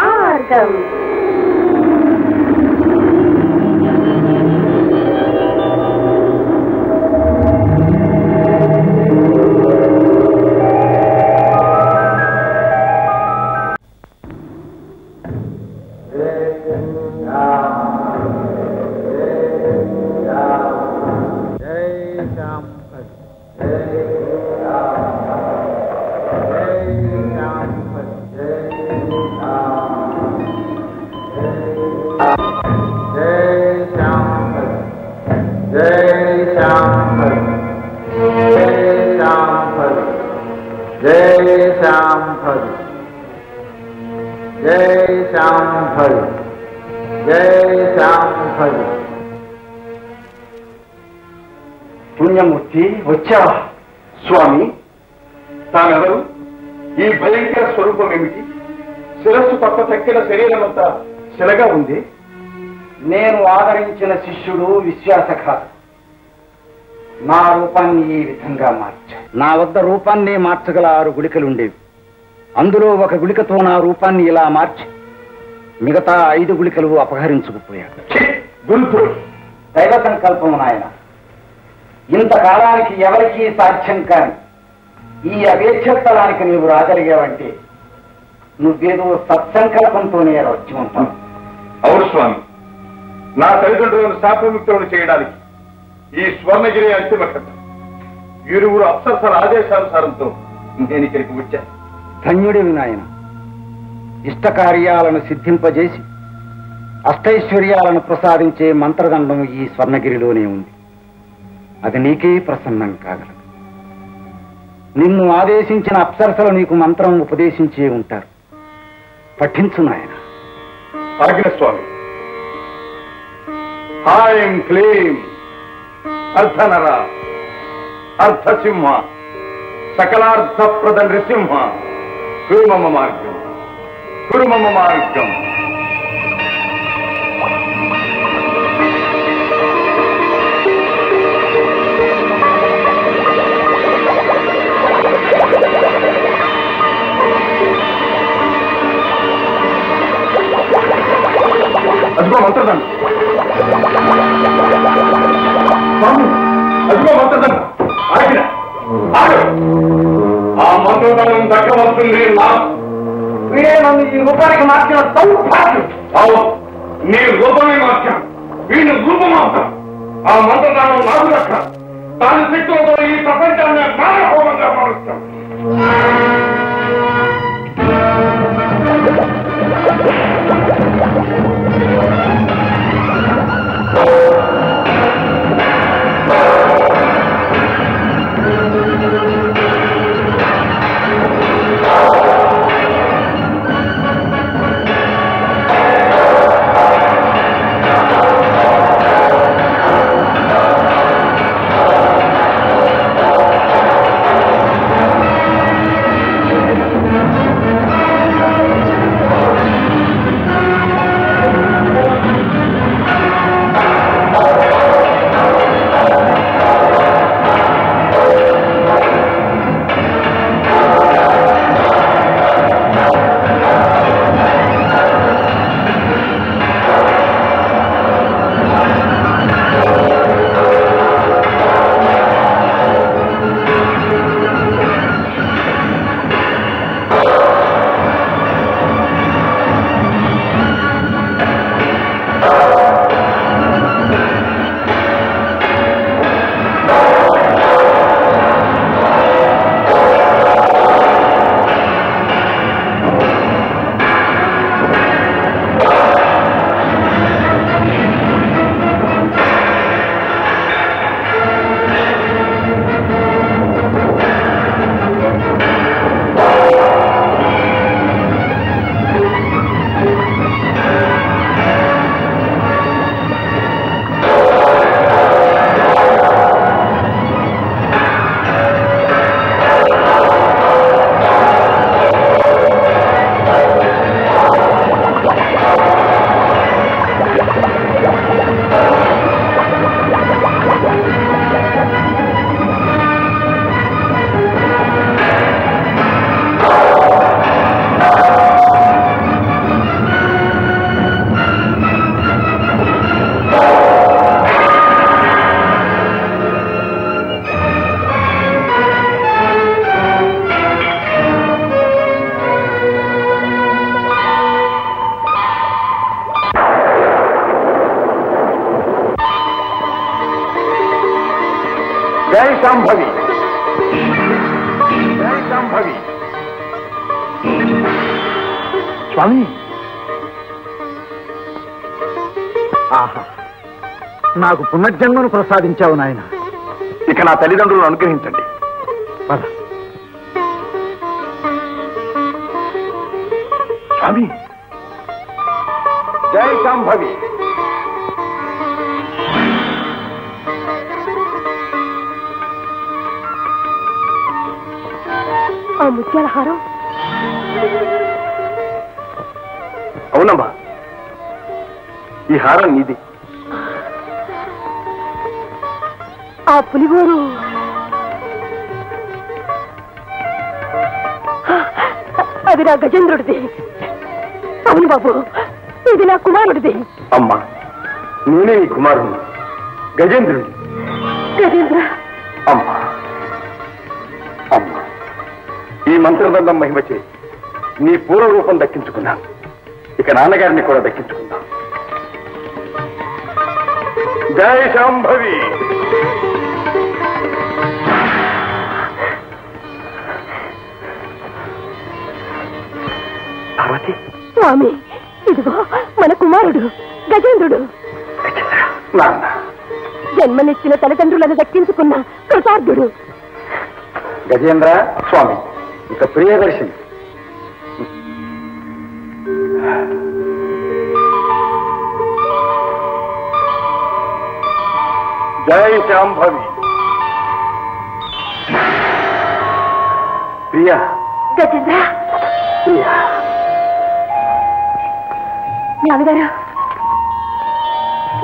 జై పుణ్యమూర్తి వచ్చావా? స్వామి తానెవరు? ఈ భయంకర స్వరూపం ఏమిటి శిరస్సు తప్ప తక్కిన శరీరం అంతా శిలగా ఉంది. నేను ఆదరించిన శిష్యుడు విశ్వాసఘాతు నా రూపాన్ని ఈ విధంగా మార్చా. నా వద్ద రూపాన్ని మార్చగల ఆరు గుళికలు ఉండేవి అందులో ఒక గుళికతో నా రూపాన్ని ఇలా మార్చి. మిగతా ఐదు గుళికలు అపహరించుకుపోయాడు. గురుతుడు దైవ సంకల్పం నాయన. ఇంతకాలానికి ఎవరికీ సాధ్యం కాని ఈ అవేక్షస్థలానికి నీవు రాగలిగావంటే నువ్వేదో సత్సంకల్పంతోనే వచ్చి ఉంటావు అవును స్వామి. నా తల్లిదండ్రులను శాపవిముక్తులను చేయడానికి ఈ స్వర్ణగిరి అంతిమ ఘట్టం. ఇరువురు అప్సరసల ఆదేశానుసారంతో నేను ఇక్కడికి వచ్చాను. ధన్యుడివి నాయన. ఇష్టకార్యాలను సిద్ధింపజేసి అష్టైశ్వర్యాలను ప్రసాదించే మంత్రదండం ఈ స్వర్ణగిరిలోనే ఉంది. అది నీకే ప్రసన్నం కాగలదు. నిన్ను ఆదేశించిన అప్సరసలు నీకు మంత్రం ఉపదేశించే ఉంటారు. పఠించు నాయన. స్వామి హాయం క్లీం అర్ధనర అర్ధసింహ సకలార్థప్రద నృసింహ. కురుమమ మార్గం. కురుమమ మార్గం. అదిగో మంత్రదం స్వామి అదిగో మంత్రదం ఆగిన ఆగు. ఆ మంత్రదండం దక్కవలసింది నా రూపానికి మార్చిన సౌభాగ్యం అవును. నీ రూపమే మార్చాను. వీడిని రూపం మార్చాం ఆ మంత్రదానం నాకు దక్క తాను శక్తులతో ఈ ప్రపంచాన్ని మానహోమంగా మారుస్తాను నాకు పునర్జన్మను ప్రసాదించావు నాయన. ఇక నా తల్లిదండ్రులను అనుగ్రహించండి. స్వామి. జై శాంభవి ఆ ముత్యాల హారం? అవునమ్మా. ఈ హారం నీది. ఆ పులిగోరు అది నా గజేంద్రుడిది. అవును బాబు ఇది నా కుమారుడిది. అమ్మా నేనే ఈ కుమారుణ్ణి. గజేంద్రుడి గజేంద్ర. అమ్మా అమ్మా ఈ మంత్రదండం మహిమ చే నీ పూర్వ రూపం దక్కించుకున్నాను. ఇక నాన్నగారిని కూడా దక్కించుకుందాం. జై శాంభవి. స్వామి. ఇదిగో మన కుమారుడు గజేంద్రుడు. జన్మనిచ్చిన తల్లిదండ్రులను దక్కించుకున్న కృతార్థుడు గజేంద్ర స్వామి ఇక ప్రియదర్శిని. జై శాంభవి. ప్రియా. గజేంద్ర. ప్రియా. నాన్నగారు.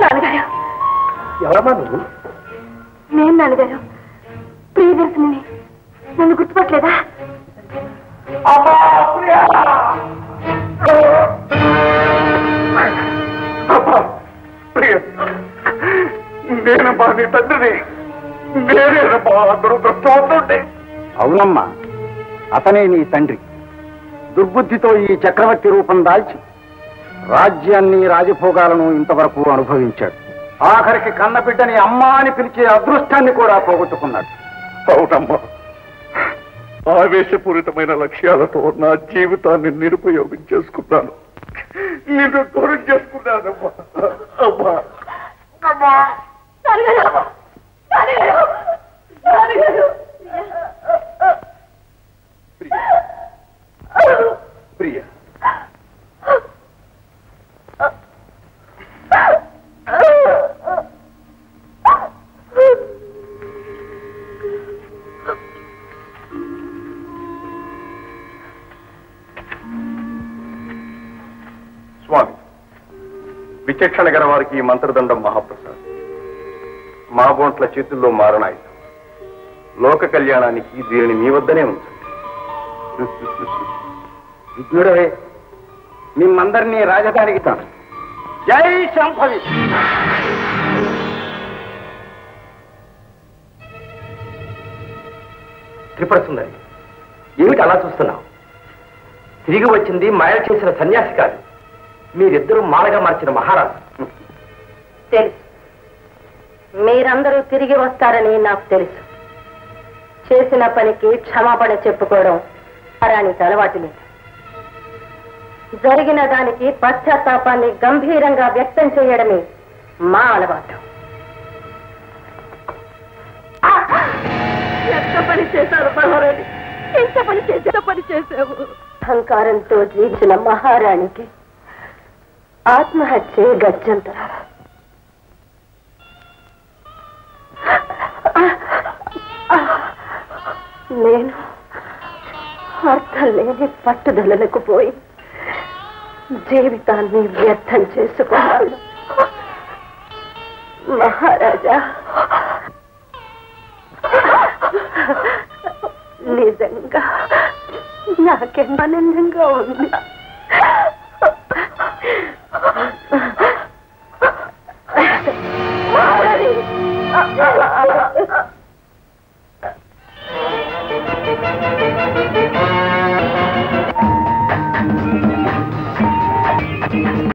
నాన్నగారు. ఎవరమ్మా నువ్వు? నేను నాన్నగారు. ప్రియదర్శిని నన్ను గుర్తుపట్టలేదా? ప్రియ! నేనమ్మా నీ తండ్రిని. నేనేనమ్మా అవునమ్మా అతనే నీ తండ్రి. దుర్బుద్ధితో ఈ చక్రవర్తి రూపం దాల్చి రాజ్యాన్ని రాజభోగాలను ఇంతవరకు అనుభవించాడు. ఆఖరికి కన్నబిడ్డని అమ్మా అని పిలిచే అదృష్టాన్ని కూడా పోగొట్టుకున్నాడు. అవునమ్మా. ఆవేశపూరితమైన లక్ష్యాలతో నా జీవితాన్ని నిరుపయోగం చేసుకున్నాను. నిన్ను దూరం చేసుకున్నానమ్మా. అమ్మా. అమ్మా. నాన్నగారు నాన్నగారు నాన్నగారు ప్రియ. స్వామి విచక్షణ గల వారికి ఈ మంత్రదండం మహాప్రసాద్. మా చేతుల్లో మారణాయుధం. లోక కళ్యాణానికి దీనిని మీ వద్దనే ఉంచండి. విఘ్నుడవే మిమ్మందరినీ రాజధానికి తాను జై శాంభవి త్రిపుర సుందరి ఏమిటి అలా చూస్తున్నావు? తిరిగి వచ్చింది మాయ చేసిన సన్యాసి కాదు. మీరిద్దరూ మాలగా మార్చిన మహారాజు. తెలుసు. మీరందరూ తిరిగి వస్తారని నాకు తెలుసు. చేసిన పనికి క్షమాపణ చెప్పుకోవడం రానికి అలవాటు లేదు. జరిగిన దానికి పశ్చాత్తాపాన్ని గంభీరంగా వ్యక్తం చేయడమే మా అలవాటు. ఎంత పని చేశారు మహారాణి? ఎంత పని చేసి పని అహంకారంతో జీవించిన మహారాణికి ఆత్మహత్యే గత్యంతరం నేను అర్థం లేని పట్టుదలలకు పోయి జీవితాన్ని వ్యర్థం చేసుకున్నాను మహారాజా నిజంగా నాకెంత ఆనందంగా ఉంది